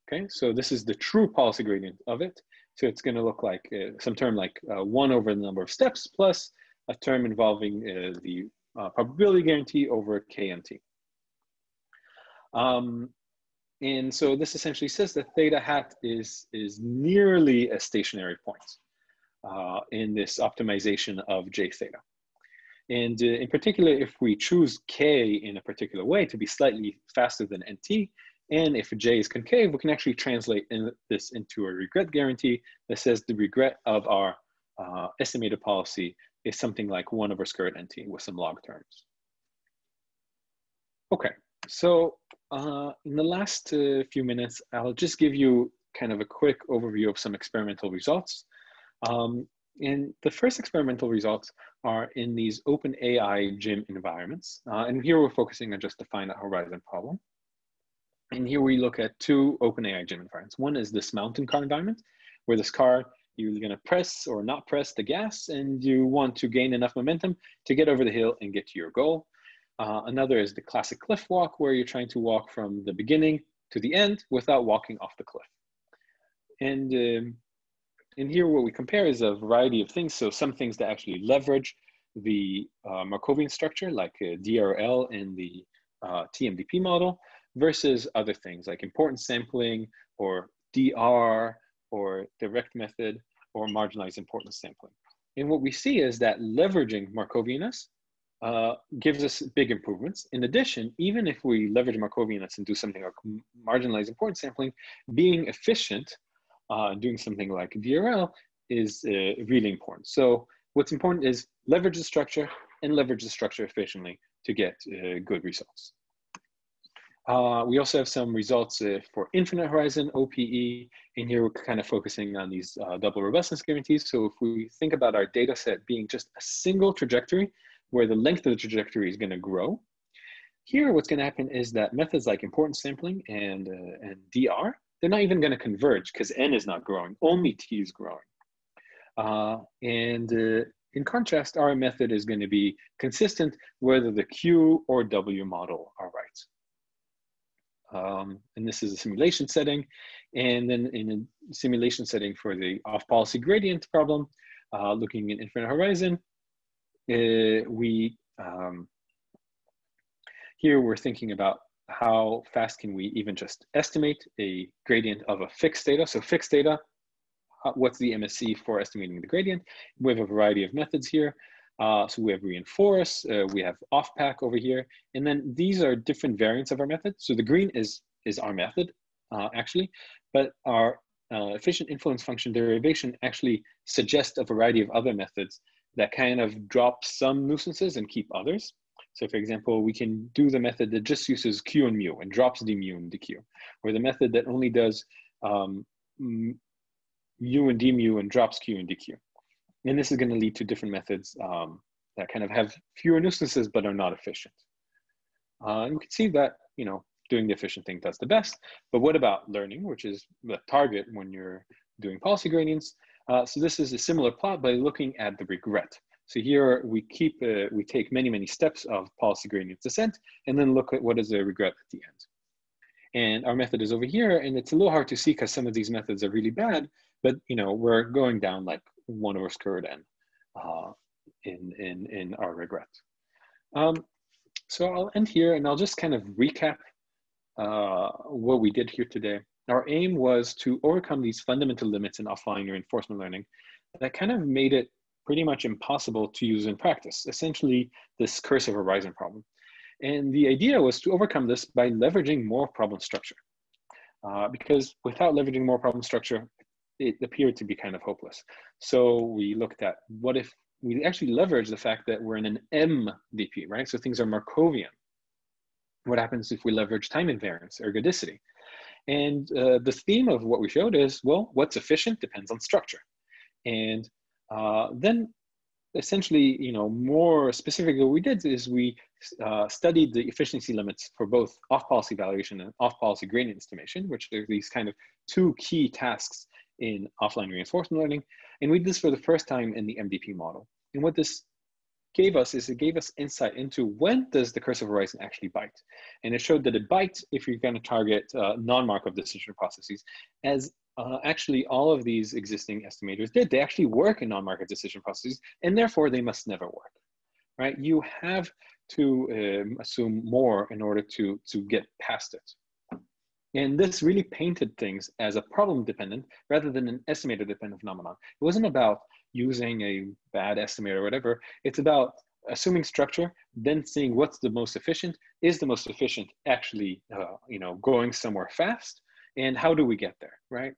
Okay, so this is the true policy gradient of it. So it's going to look like uh, some term like uh, one over the number of steps plus a term involving uh, the uh, probability guarantee over KMT. Um, and so this essentially says that theta hat is, is nearly a stationary point uh, in this optimization of J theta. And uh, in particular, if we choose K in a particular way to be slightly faster than NT, and if J is concave, we can actually translate in this into a regret guarantee that says the regret of our uh, estimated policy is something like 1 over square root nt with some log terms. Okay, so uh, in the last uh, few minutes, I'll just give you kind of a quick overview of some experimental results. Um, and the first experimental results are in these OpenAI gym environments. Uh, and here we're focusing on just the finite horizon problem. And here we look at two OpenAI gym environments. One is this mountain car environment, where this car you're going to press or not press the gas and you want to gain enough momentum to get over the hill and get to your goal. Uh, another is the classic cliff walk where you're trying to walk from the beginning to the end without walking off the cliff. And um, in here what we compare is a variety of things. So some things that actually leverage the uh, Markovian structure like DRL and the uh, TMDP model versus other things like importance sampling or DR or direct method or marginalized importance sampling. And what we see is that leveraging Markovianness uh, gives us big improvements. In addition, even if we leverage Markovianness and do something like marginalized importance sampling, being efficient, uh, doing something like DRL is uh, really important. So what's important is leverage the structure and leverage the structure efficiently to get uh, good results. Uh, we also have some results uh, for infinite horizon OPE, and here we're kind of focusing on these uh, double robustness guarantees. So if we think about our data set being just a single trajectory, where the length of the trajectory is gonna grow, here what's gonna happen is that methods like importance sampling and, uh, and DR, they're not even gonna converge because N is not growing, only T is growing. Uh, and uh, in contrast, our method is gonna be consistent whether the Q or W model are right. Um, and this is a simulation setting. And then in a simulation setting for the off-policy gradient problem, uh, looking at infinite horizon, uh, we, um, here we're thinking about how fast can we even just estimate a gradient of a fixed theta. So fixed theta, what's the MSE for estimating the gradient? We have a variety of methods here. Uh, so we have reinforce, uh, we have Off-PAC over here, and then these are different variants of our method. So the green is, is our method, uh, actually, but our uh, efficient influence function derivation actually suggests a variety of other methods that kind of drop some nuisances and keep others. So for example, we can do the method that just uses Q and mu and drops the mu and the Q, or the method that only does um, mu and d mu and drops Q and dq. And this is going to lead to different methods um, that kind of have fewer nuisances but are not efficient. Uh, you can see that, you know, doing the efficient thing does the best. But what about learning, which is the target when you're doing policy gradients? Uh, so this is a similar plot by looking at the regret. So here we keep, uh, we take many, many steps of policy gradient descent and then look at what is the regret at the end. And our method is over here and it's a little hard to see because some of these methods are really bad, but you know, we're going down like one over square n uh, in, in, in our regret. Um, so I'll end here and I'll just kind of recap uh, what we did here today. Our aim was to overcome these fundamental limits in offline reinforcement learning that kind of made it pretty much impossible to use in practice, essentially this curse of horizon problem. And the idea was to overcome this by leveraging more problem structure. Uh, because without leveraging more problem structure, it appeared to be kind of hopeless. So we looked at what if we actually leverage the fact that we're in an MDP, right? So things are Markovian. What happens if we leverage time invariance, ergodicity? And uh, the theme of what we showed is, well, what's efficient depends on structure. And uh, then essentially, you know, more specifically what we did is we uh, studied the efficiency limits for both off-policy valuation and off-policy gradient estimation, which are these kind of two key tasks in offline reinforcement learning. And we did this for the first time in the MDP model. And what this gave us is it gave us insight into when does the curse of horizon actually bite. And it showed that it bites if you're going to target uh, non-Markov decision processes, as uh, actually all of these existing estimators did. They actually work in non-Markov decision processes, and therefore they must never work, right? You have to um, assume more in order to, to get past it. And this really painted things as a problem dependent rather than an estimator dependent phenomenon. It wasn't about using a bad estimator or whatever. It's about assuming structure, then seeing what's the most efficient. Is the most efficient actually, uh, you know, going somewhere fast? And how do we get there, right?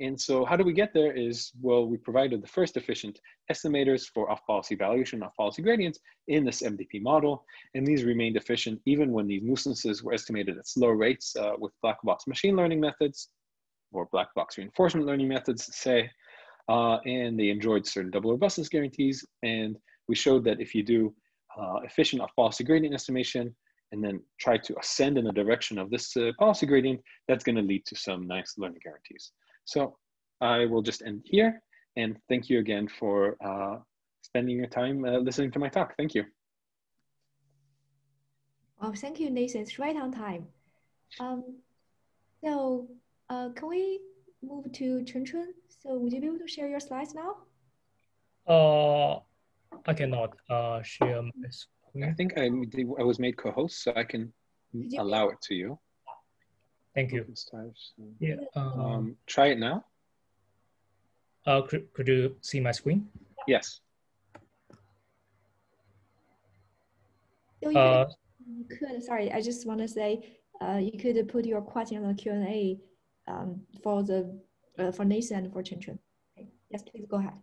And so how do we get there is, well, we provided the first efficient estimators for off-policy valuation, off-policy gradients in this MDP model. And these remained efficient even when these nuisances were estimated at slow rates uh, with black box machine learning methods or black box reinforcement learning methods, say, uh, and they enjoyed certain double robustness guarantees. And we showed that if you do uh, efficient off-policy gradient estimation and then try to ascend in the direction of this uh, policy gradient, that's gonna lead to some nice learning guarantees. So I will just end here and thank you again for uh, spending your time uh, listening to my talk. Thank you. Well, thank you, Nathan. It's right on time. Um, so uh, can we move to Chengchun? So would you be able to share your slides now? Uh, I cannot uh, share my screen. I think I, I was made co-host, so I can allow it to you. Thank you. Open. Yeah. Um, Um, try it now. uh, could, could you see my screen? Yes. 就 you could, sorry, I just want to say, uh, you could put your question on the Q and A, um, for the, uh, for Nathan and for Chengchun. Okay. Yes, please go ahead.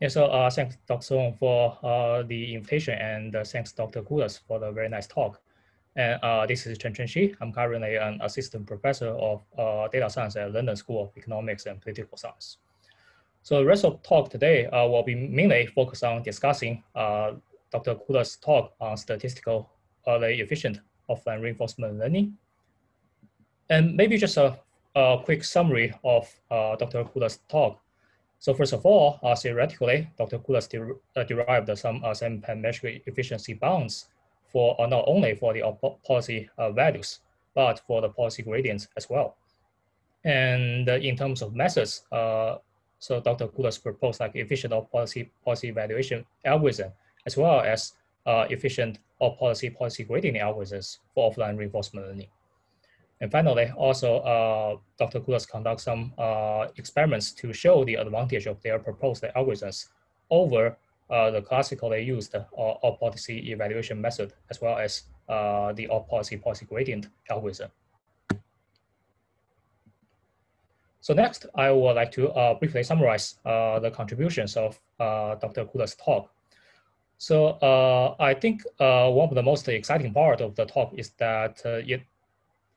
Yeah, so uh, thanks, Dr. Song, for uh, the invitation, and uh, thanks, Dr. Kallus, for the very nice talk. And uh, this is Chengchun Shi. I'm currently an assistant professor of uh, data science at London School of Economics and Political Science. So the rest of the talk today uh, will be mainly focused on discussing uh, Dr. Kallus' talk on statistical early efficient offline reinforcement learning. And maybe just a, a quick summary of uh, Dr. Kallus' talk. So first of all, uh, theoretically, Dr. Kallus uh, derived some uh, some parametric efficiency bounds for uh, not only for the policy uh, values, but for the policy gradients as well. And uh, in terms of methods, uh, so Dr. Kallus proposed like efficient off-policy policy evaluation algorithm, as well as uh, efficient off-policy policy gradient algorithms for offline reinforcement learning. And finally, also, uh, Dr. Kallus conduct some uh, experiments to show the advantage of their proposed algorithms over uh, the classically used uh, all policy evaluation method, as well as uh, the all policy policy gradient algorithm. So next, I would like to uh, briefly summarize uh, the contributions of uh, Dr. Kallus' talk. So uh, I think uh, one of the most exciting part of the talk is that uh, it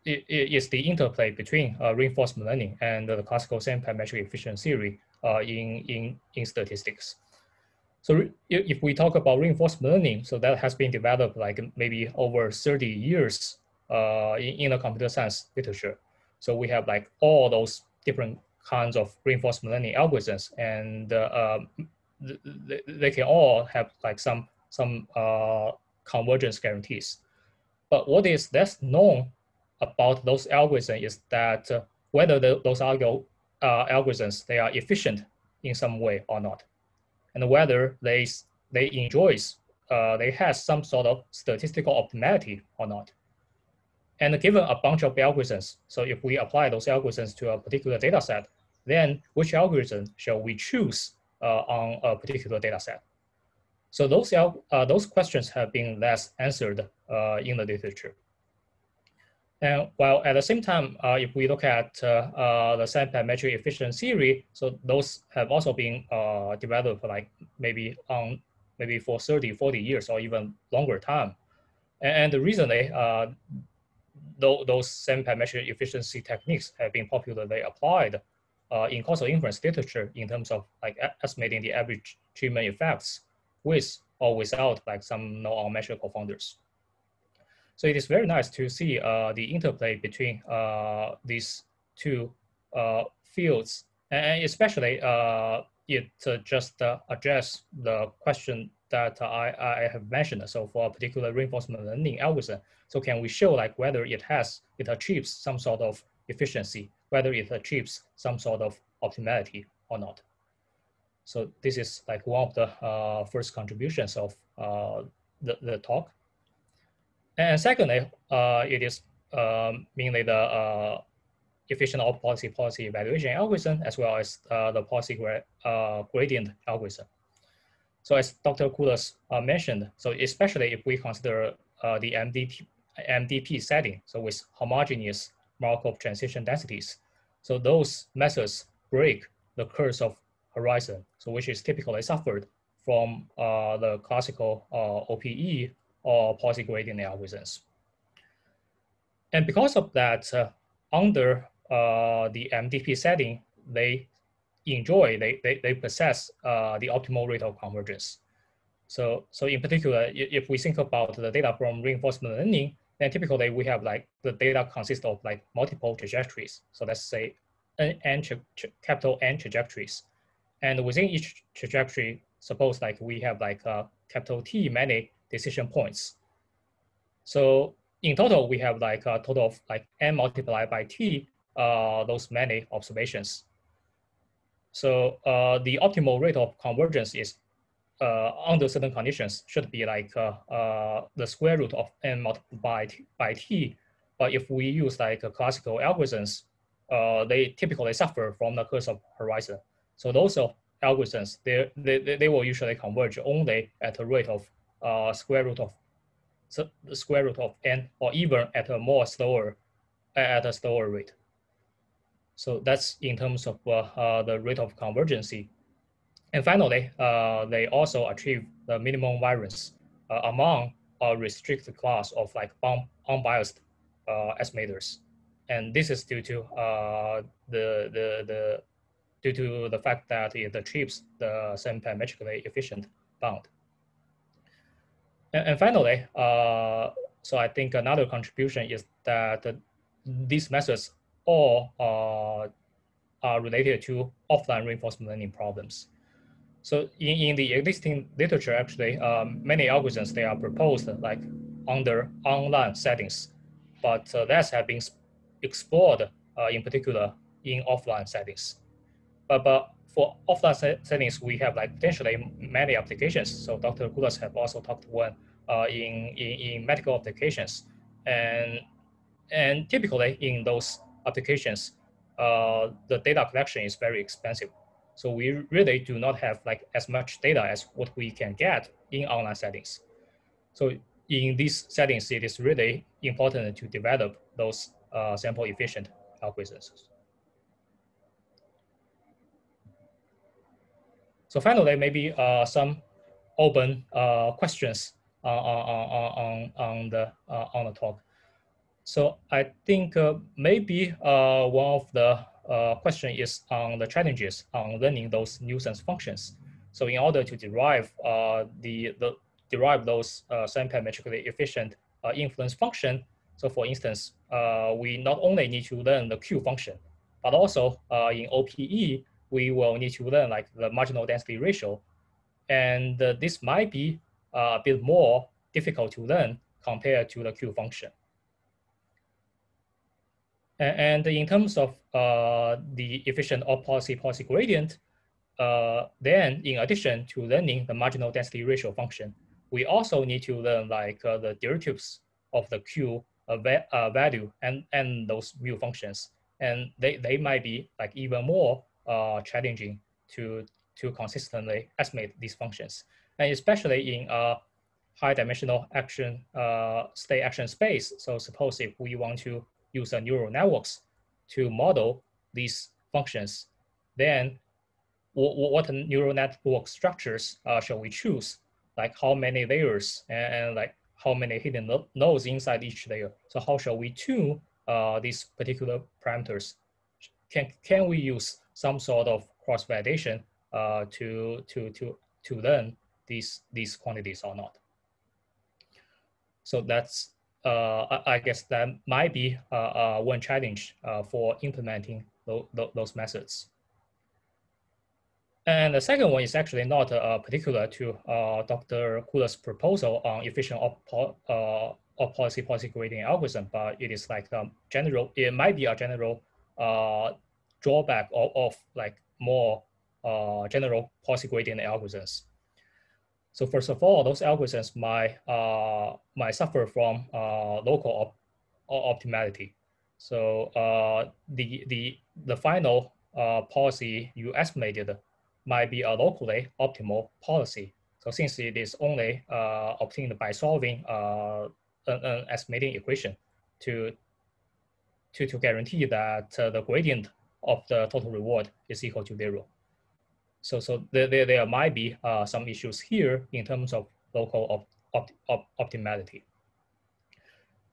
it is the interplay between uh, reinforcement learning and the classical semi-parametric efficiency theory uh, in, in, in statistics. So if we talk about reinforcement learning, so that has been developed like maybe over 30 years uh, in, in the computer science literature. So we have like all those different kinds of reinforcement learning algorithms and uh, um, th- th- they can all have like some, some uh, convergence guarantees. But what is less known about those algorithms is that uh, whether the, those algo, uh, algorithms they are efficient in some way or not, and whether they they enjoys uh, they have some sort of statistical optimality or not. And given a bunch of algorithms, so if we apply those algorithms to a particular data set, then which algorithm shall we choose uh, on a particular data set? So those, uh, those questions have been less answered uh, in the literature. And while at the same time, uh, if we look at uh, uh, the semi-parametric efficiency theory, so those have also been uh, developed like maybe on maybe for 30, 40 years or even longer time. And, and recently, uh, those semi-parametric efficiency techniques have been popularly applied uh, in causal inference literature in terms of like estimating the average treatment effects with or without like some non-measured confounders. So it is very nice to see uh, the interplay between uh, these two uh, fields, and especially it just uh, address the question that I, I have mentioned. So for a particular reinforcement learning algorithm, so can we show like whether it has it achieves some sort of efficiency, whether it achieves some sort of optimality or not? So this is like one of the uh, first contributions of uh, the, the talk. And secondly, uh, it is um, mainly the uh, efficient policy policy evaluation algorithm as well as uh, the policy gra uh, gradient algorithm. So as Dr. Kallus uh, mentioned, so especially if we consider uh, the MDP, MDP setting, so with homogeneous Markov transition densities, so those methods break the curse of horizon, so which is typically suffered from the classical OPE or policy gradient algorithms. And because of that, uh, under uh, the MDP setting, they enjoy, they, they, they possess uh, the optimal rate of convergence. So, so in particular, if we think about the data from reinforcement learning, then typically we have like the data consists of like multiple trajectories. So let's say n, tra- capital N trajectories. And within each trajectory, suppose like we have like uh, capital T many decision points. So in total, we have like a total of like n multiplied by t, uh, those many observations. So uh, the optimal rate of convergence is uh, under certain conditions should be like uh, uh, the square root of n multiplied by t, by t. But if we use like classical algorithms, uh, they typically suffer from the curse of horizon. So those algorithms, they, they, they will usually converge only at a rate of uh, square root of the square root of n, or even at a more slower, at a slower rate. So that's in terms of uh, the rate of convergency. And finally, uh, they also achieve the minimum variance uh, among a restricted class of like unbiased uh, estimators. And this is due to uh, the, the, the, due to the fact that it achieves the semi-parametrically efficient bound. And, and finally, uh, so I think another contribution is that these methods all uh, are related to offline reinforcement learning problems. So in, in the existing literature, actually, um, many algorithms, they are proposed like under online settings, but uh, that have been explored uh, in particular in offline settings. But, but for offline set settings, we have like potentially many applications. So Dr. Kallus have also talked one uh, in, in, in medical applications. And, and typically in those applications, uh, the data collection is very expensive. So we really do not have like as much data as what we can get in online settings. So in these settings, it is really important to develop those uh, sample efficient algorithms. So finally, maybe uh, some open uh, questions on, on, on, on, the, uh, on the talk. So I think uh, maybe uh, one of the uh, question is on the challenges on learning those nuisance functions. So in order to derive uh, the, the derive those uh, semi-parametrically efficient uh, influence function, so for instance, uh, we not only need to learn the Q function, but also uh, in OPE, we will need to learn like the marginal density ratio. And uh, this might be a bit more difficult to learn compared to the Q function. And in terms of uh, the efficient off policy policy gradient, uh, then in addition to learning the marginal density ratio function, we also need to learn like uh, the derivatives of the Q uh, uh, value and, and those mu functions. And they, they might be like even more uh, challenging to, to consistently estimate these functions. And especially in a high dimensional action state action space. So suppose if we want to use a neural networks to model these functions, then what neural network structures uh, shall we choose? Like how many layers and, and, like how many hidden nodes inside each layer. So how shall we tune uh, these particular parameters? Can, can we use some sort of cross validation uh, to, to, to, to learn these, these quantities or not? So that's uh, I guess that might be uh, uh, one challenge for implementing those methods. And the second one is actually not uh, particular to uh, Dr. Kallus' proposal on efficient op, uh, policy policy gradient algorithm, but it is like um, general, it might be a general drawback of, of like more general policy gradient algorithms. So first of all, those algorithms might, uh, might suffer from uh, local op optimality. So uh, the, the, the final uh, policy you estimated might be a locally optimal policy. So since it is only uh, obtained by solving uh, an, an, estimating equation to, to, to guarantee that the gradient of the total reward is equal to zero. So, so there, there, there might be uh, some issues here in terms of local op, op, op, optimality.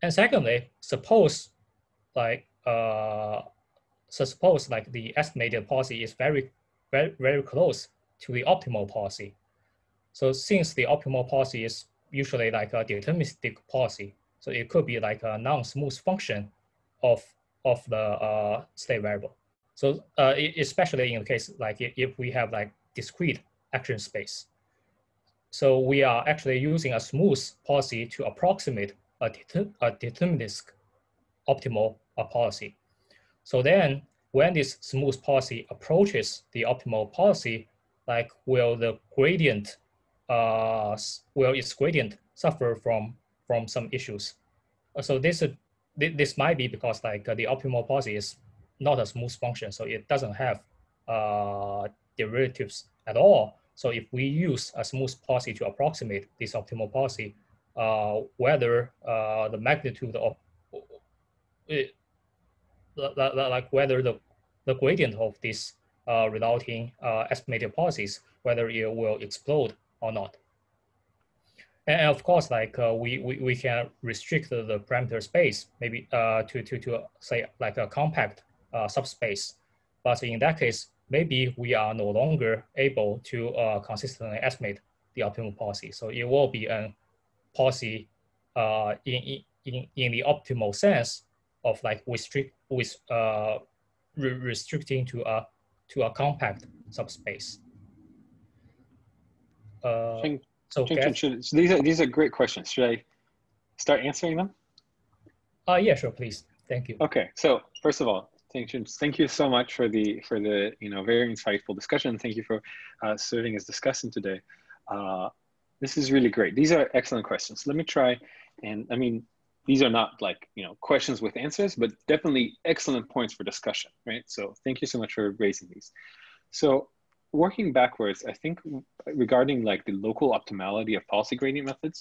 And secondly, suppose like, uh, so suppose like the estimated policy is very, very, very close to the optimal policy. So since the optimal policy is usually like a deterministic policy, so it could be like a non-smooth function of, of the uh, state variable. So uh, especially in the case like if we have like discrete action space. So we are actually using a smooth policy to approximate a, a deterministic optimal uh, policy. So then when this smooth policy approaches the optimal policy, like will the gradient uh, will its gradient suffer from from some issues. So this this might be because like the optimal policy is not a smooth function, so it doesn't have uh, derivatives at all. So if we use a smooth policy to approximate this optimal policy, uh, whether uh, the magnitude of it, like whether the, the gradient of this uh, resulting uh, estimated policies, whether it will explode or not. And of course, like uh, we, we, we can restrict the, the parameter space maybe uh, to, to, to say like a compact uh, subspace. But in that case, maybe we are no longer able to uh, consistently estimate the optimal policy. So it will be a policy uh, in, in, in the optimal sense of like restrict with uh, re restricting to a to a compact subspace. Uh, so, should, so these are these are great questions. Should I start answering them? Uh, yeah, sure, please. Thank you. Okay, so first of all, thank you, thank you so much for the for the you know very insightful discussion. Thank you for uh, serving as discussant today. Uh, this is really great. These are excellent questions. Let me try, and I mean, these are not like you know questions with answers, but definitely excellent points for discussion, right? So thank you so much for raising these. So working backwards, I think regarding like the local optimality of policy gradient methods,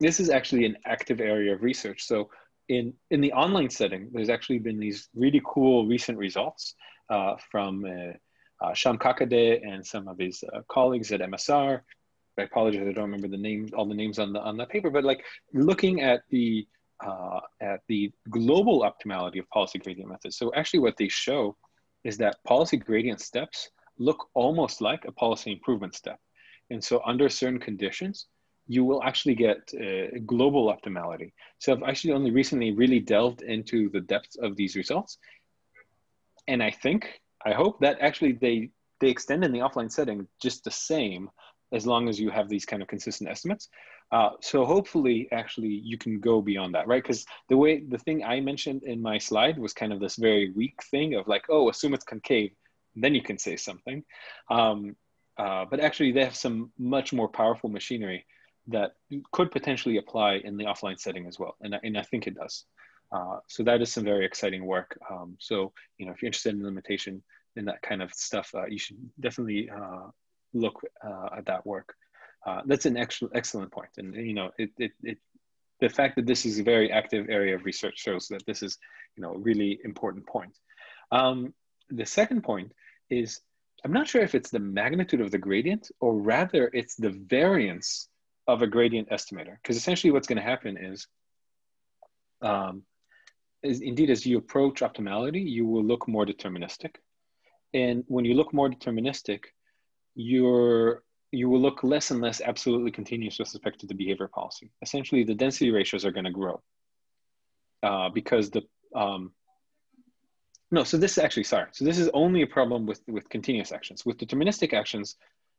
this is actually an active area of research. So in, in the online setting, there's actually been these really cool recent results uh, from uh, uh, Sham Kakade and some of his uh, colleagues at MSR. I apologize, I don't remember the names, all the names on the on the paper, but like looking at the uh, at the global optimality of policy gradient methods. So actually, what they show is that policy gradient steps look almost like a policy improvement step. And so under certain conditions, you will actually get uh, global optimality. So I've actually only recently really delved into the depths of these results. And I think, I hope that actually they, they extend in the offline setting just the same as long as you have these kind of consistent estimates. Uh, so hopefully actually you can go beyond that, right? Because the way, the thing I mentioned in my slide was kind of this very weak thing of like, oh, assume it's concave then you can say something. Um, uh, but actually, they have some much more powerful machinery that could potentially apply in the offline setting as well, and, and I think it does. Uh, so that is some very exciting work. Um, so you know, if you're interested in limitation and that kind of stuff, uh, you should definitely uh, look uh, at that work. Uh, that's an excellent excellent point, and you know, it, it, it the fact that this is a very active area of research shows that this is you know a really important point. Um, the second point is I'm not sure if it's the magnitude of the gradient or rather it's the variance of a gradient estimator. Because essentially what's going to happen is, um, is indeed as you approach optimality, you will look more deterministic. And when you look more deterministic, you're, you will look less and less absolutely continuous with respect to the behavior policy. Essentially, the density ratios are going to grow uh, because the um, no, so this is actually, sorry. So this is only a problem with, with continuous actions. With deterministic actions,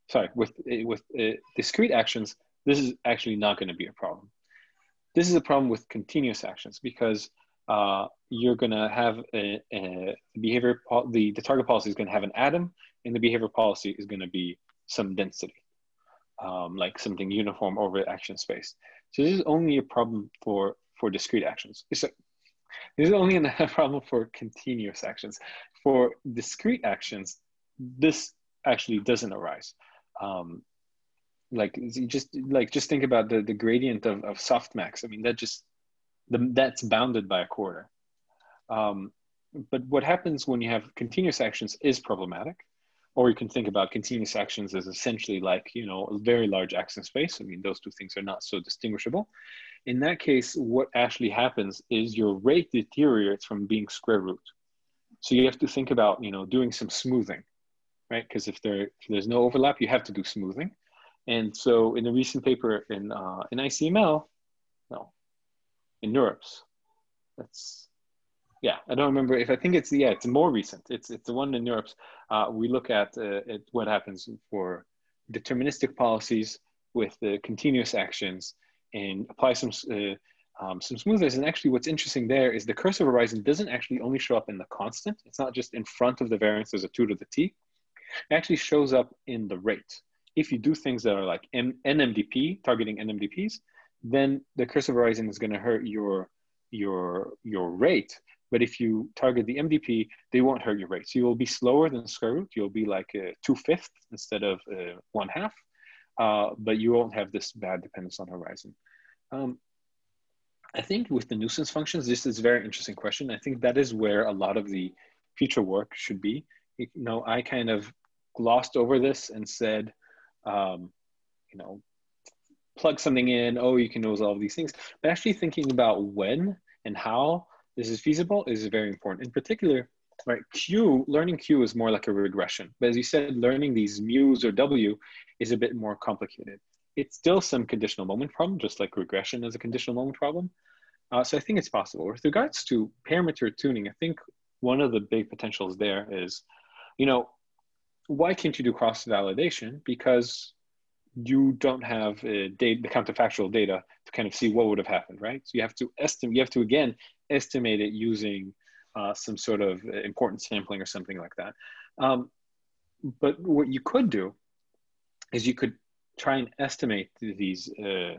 sorry, with, eh, with uh, discrete actions, this is actually not gonna be a problem. This is a problem with continuous actions because uh, you're gonna have a, a behavior, the, the target policy is gonna have an atom and the behavior policy is gonna be some density, um, like something uniform over action space. So this is only a problem for, for discrete actions. It's a, this is only a problem for continuous actions. For discrete actions, this actually doesn't arise. Um, like just like just think about the, the gradient of, of softmax. I mean, that just the, that's bounded by a quarter. Um, but what happens when you have continuous actions is problematic. Or you can think about continuous actions as essentially like, you know, a very large action space. I mean, those two things are not so distinguishable. In that case, what actually happens is your rate deteriorates from being square root. So you have to think about, you know, doing some smoothing, right? Because if, there, if there's no overlap, you have to do smoothing. And so in a recent paper in, uh, in ICML, no, in NeurIPS, that's, yeah, I don't remember if I think it's, yeah, it's more recent. It's, it's the one in NeurIPS. Uh, we look at, uh, at what happens for deterministic policies with the continuous actions and apply some uh, um, some smoothness. And actually what's interesting there is the curse of horizon doesn't actually only show up in the constant. It's not just in front of the variance, there's a two to the t. It actually shows up in the rate. If you do things that are like M- NMDP, targeting NMDPs, then the curse of horizon is going to hurt your your your rate. But if you target the MDP, they won't hurt your rate. So you'll be slower than square root. You'll be like two fifth instead of uh, one half, uh, but you won't have this bad dependence on horizon. Um, I think with the nuisance functions, this is a very interesting question. I think that is where a lot of the future work should be. You know, I kind of glossed over this and said, um, you know, plug something in, oh, you can resolve these things. But actually thinking about when and how this is feasible is very important. In particular, right, Q, learning Q is more like a regression. But as you said, learning these mu's or W is a bit more complicated. It's still some conditional moment problem, just like regression is a conditional moment problem. Uh, so I think it's possible. With regards to parameter tuning, I think one of the big potentials there is, you know, why can't you do cross validation? Because you don't have uh, data, the counterfactual data to kind of see what would have happened, right? So you have to estimate, you have to again estimate it using uh, some sort of importance sampling or something like that. Um, but what you could do is you could try and estimate these uh,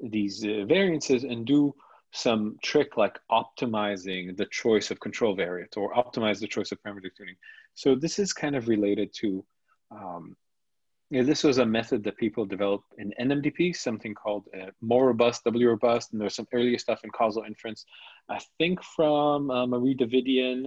these uh, variances and do some trick like optimizing the choice of control variate or optimize the choice of parameter tuning. So this is kind of related to, um, yeah, this was a method that people developed in NMDP, something called uh, more robust, doubly robust, and there's some earlier stuff in causal inference. I think from uh, Marie Davidian,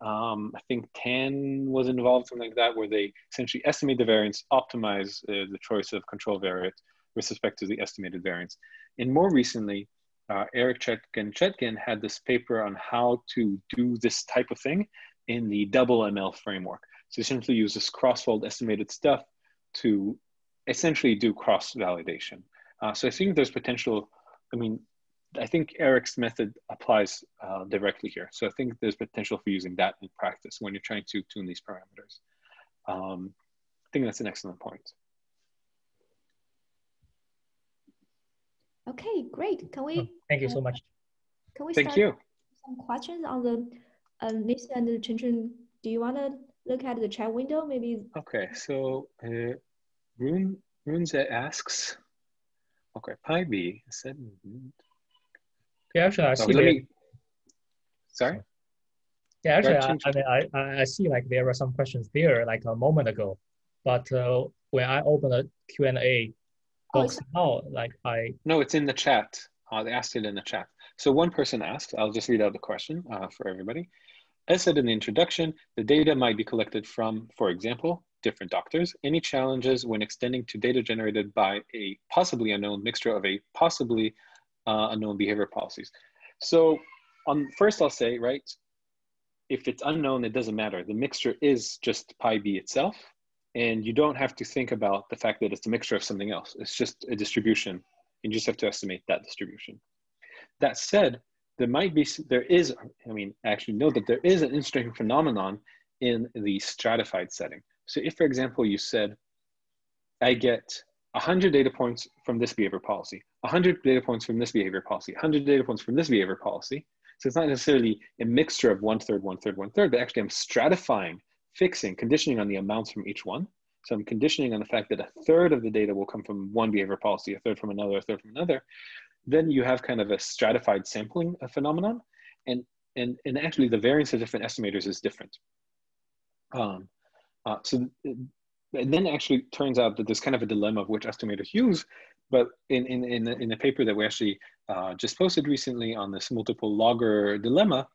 um, I think Tan was involved, something like that, where they essentially estimate the variance, optimize uh, the choice of control variate with respect to the estimated variance. And more recently, uh, Eric Chetkin Chetkin had this paper on how to do this type of thing in the double ML framework. So essentially use this cross-fold estimated stuff to essentially do cross validation. Uh, so I think there's potential. I mean, I think Eric's method applies uh, directly here. So I think there's potential for using that in practice when you're trying to tune these parameters. Um, I think that's an excellent point. Okay, great. Can we? Thank you so much. Can we Thank you. some questions on the uh, Nathan and the Chengchun? Do you want to look at the chat window? Maybe. Okay, so uh, Rune Runze asks. Okay, pi b said. Yeah, actually, I see. let me, sorry. Yeah, actually, I, I, mean, I, I see like there were some questions there like a moment ago, but uh, when I open the Q A box oh, now, like I. No, it's in the chat. Uh, they asked it in the chat. So one person asked, I'll just read out the question uh, for everybody. As said in the introduction, the data might be collected from, for example, different doctors. Any challenges when extending to data generated by a possibly unknown mixture of a possibly uh, unknown behavior policies. So on first I'll say, right, if it's unknown, it doesn't matter. The mixture is just pi b itself. And you don't have to think about the fact that it's a mixture of something else. It's just a distribution. You just have to estimate that distribution. That said, there might be, there is, I mean, actually know that there is an interesting phenomenon in the stratified setting. So if, for example, you said, I get 100 data points from this behavior policy, 100 data points from this behavior policy, 100 data points from this behavior policy. So it's not necessarily a mixture of one third, one third, one third, but actually I'm stratifying fixing, conditioning on the amounts from each one. So I'm conditioning on the fact that a third of the data will come from one behavior policy, a third from another, a third from another. Then you have kind of a stratified sampling phenomenon. And, and, and actually the variance of different estimators is different. Um, uh, so and then actually turns out that there's kind of a dilemma of which estimators use. But in, in, in, in a paper that we actually uh, just posted recently on this multiple logger dilemma,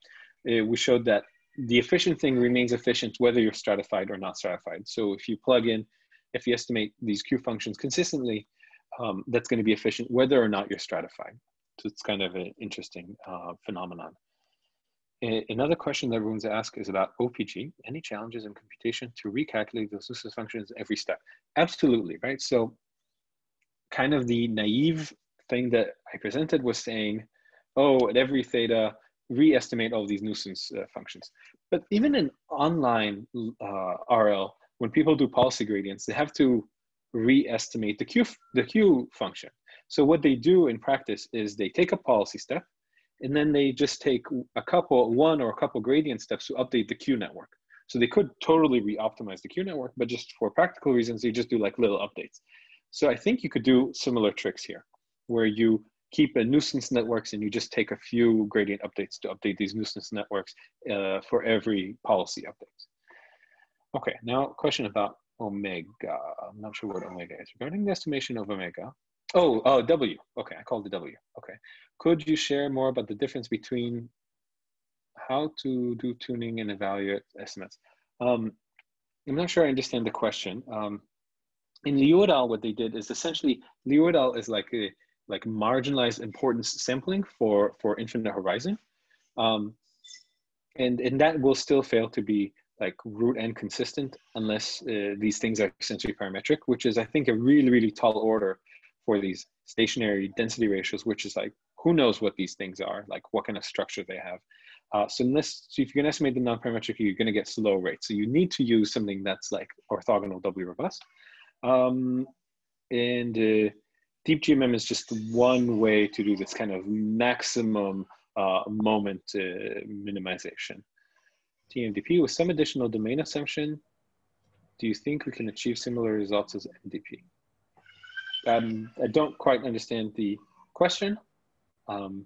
we showed that the efficient thing remains efficient whether you're stratified or not stratified. So if you plug in, if you estimate these Q functions consistently, um, that's going to be efficient whether or not you're stratified. So it's kind of an interesting uh, phenomenon. Another question that everyone's asked is about OPG. Any challenges in computation to recalculate those nuisance functions every step? Absolutely, right? So kind of the naive thing that I presented was saying, oh, at every theta, re-estimate all these nuisance uh, functions. But even in online uh, RL, when people do policy gradients, they have to re-estimate the Q, the Q function. So what they do in practice is they take a policy step, and then they just take a couple, one or a couple gradient steps to update the Q network. So they could totally re-optimize the Q network, but just for practical reasons, they just do like little updates. So I think you could do similar tricks here, where you keep a nuisance networks and you just take a few gradient updates to update these nuisance networks uh, for every policy update. Okay, now question about omega. I'm not sure what omega is. Regarding the estimation of omega, oh, oh, W. Okay, I called it W. Okay. Could you share more about the difference between how to do tuning and evaluate estimates? Um, I'm not sure I understand the question. Um, in Liu what they did is essentially, Liu is like a like marginalized importance sampling for, for infinite horizon. Um, and, and that will still fail to be like root n consistent unless uh, these things are essentially parametric, which is I think a really, really tall order for these stationary density ratios, which is like, who knows what these things are, like what kind of structure they have. Uh, so unless, so if you're gonna estimate the non-parametric, you're gonna get slow rates. So you need to use something that's like orthogonal doubly robust. Um, and uh, deep GMM is just one way to do this kind of maximum uh, moment uh, minimization. TMDP with some additional domain assumption, do you think we can achieve similar results as MDP? Um, I don't quite understand the question. Um,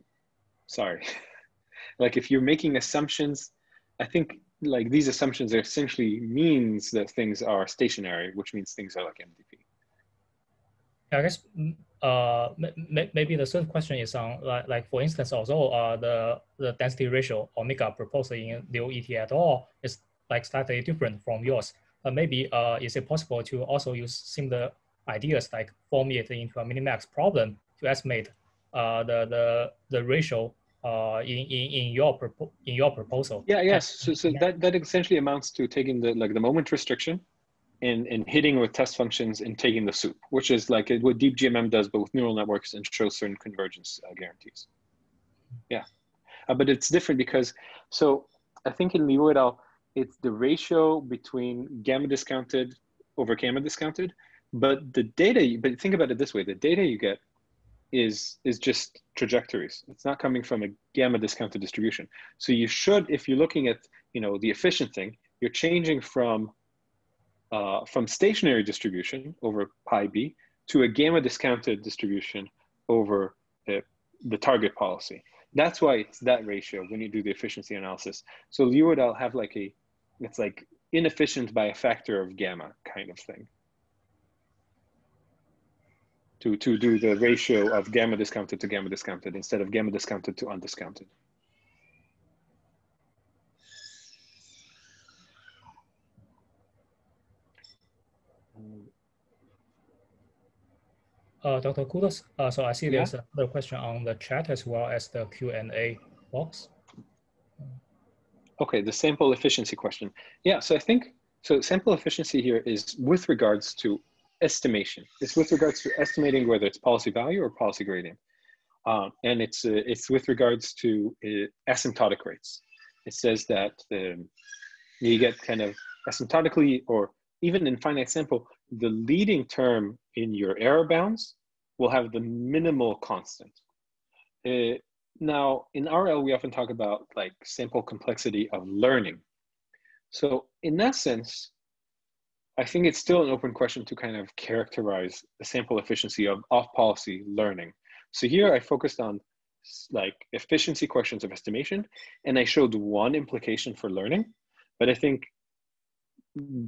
sorry. like if you're making assumptions, I think like these assumptions essentially means that things are stationary, which means things are like MDP. I guess uh, maybe the third question is on like, like for instance, also uh, the, the density ratio omega proposed in Liu et et al is like slightly different from yours, but maybe uh, is it possible to also use similar ideas like form it into a minimax problem to estimate uh, the, the, the ratio uh, in, in, in your in your proposal. Yeah, yes. So, so that, that essentially amounts to taking the like the moment restriction and, hitting with test functions and taking the sup, which is like what deep GMM does, but with neural networks and shows certain convergence uh, guarantees. Yeah, uh, but it's different because, so I think in Liu et al, it's the ratio between gamma discounted over gamma discounted, but the data, but think about it this way, the data you get is, is just trajectories. It's not coming from a gamma discounted distribution. So you should, if you're looking at, you know, the efficient thing, you're changing from uh, from stationary distribution over pi b to a gamma discounted distribution over uh, the target policy. That's why it's that ratio when you do the efficiency analysis. So et al have like a, it's like inefficient by a factor of gamma kind of thing. To, to do the ratio of gamma discounted to gamma discounted instead of gamma discounted to undiscounted. Uh, Dr. Koudos, uh, so I see yeah. there's another question on the chat as well as the Q&A box. Okay, the sample efficiency question. Yeah, so I think, so sample efficiency here is with regards to estimation. It's with regards to estimating whether it's policy value or policy gradient. Um, and it's, uh, it's with regards to uh, asymptotic rates. It says that um, you get kind of asymptotically or even in finite sample, the leading term in your error bounds will have the minimal constant. Uh, now, in RL, we often talk about like sample complexity of learning. So in that sense, I think it's still an open question to kind of characterize the sample efficiency of off-policy learning. So here I focused on like efficiency questions of estimation, and I showed one implication for learning, but I think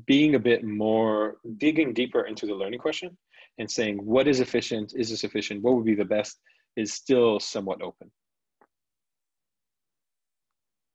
being a bit more digging deeper into the learning question and saying what is efficient? Is this efficient? What would be the best? is still somewhat open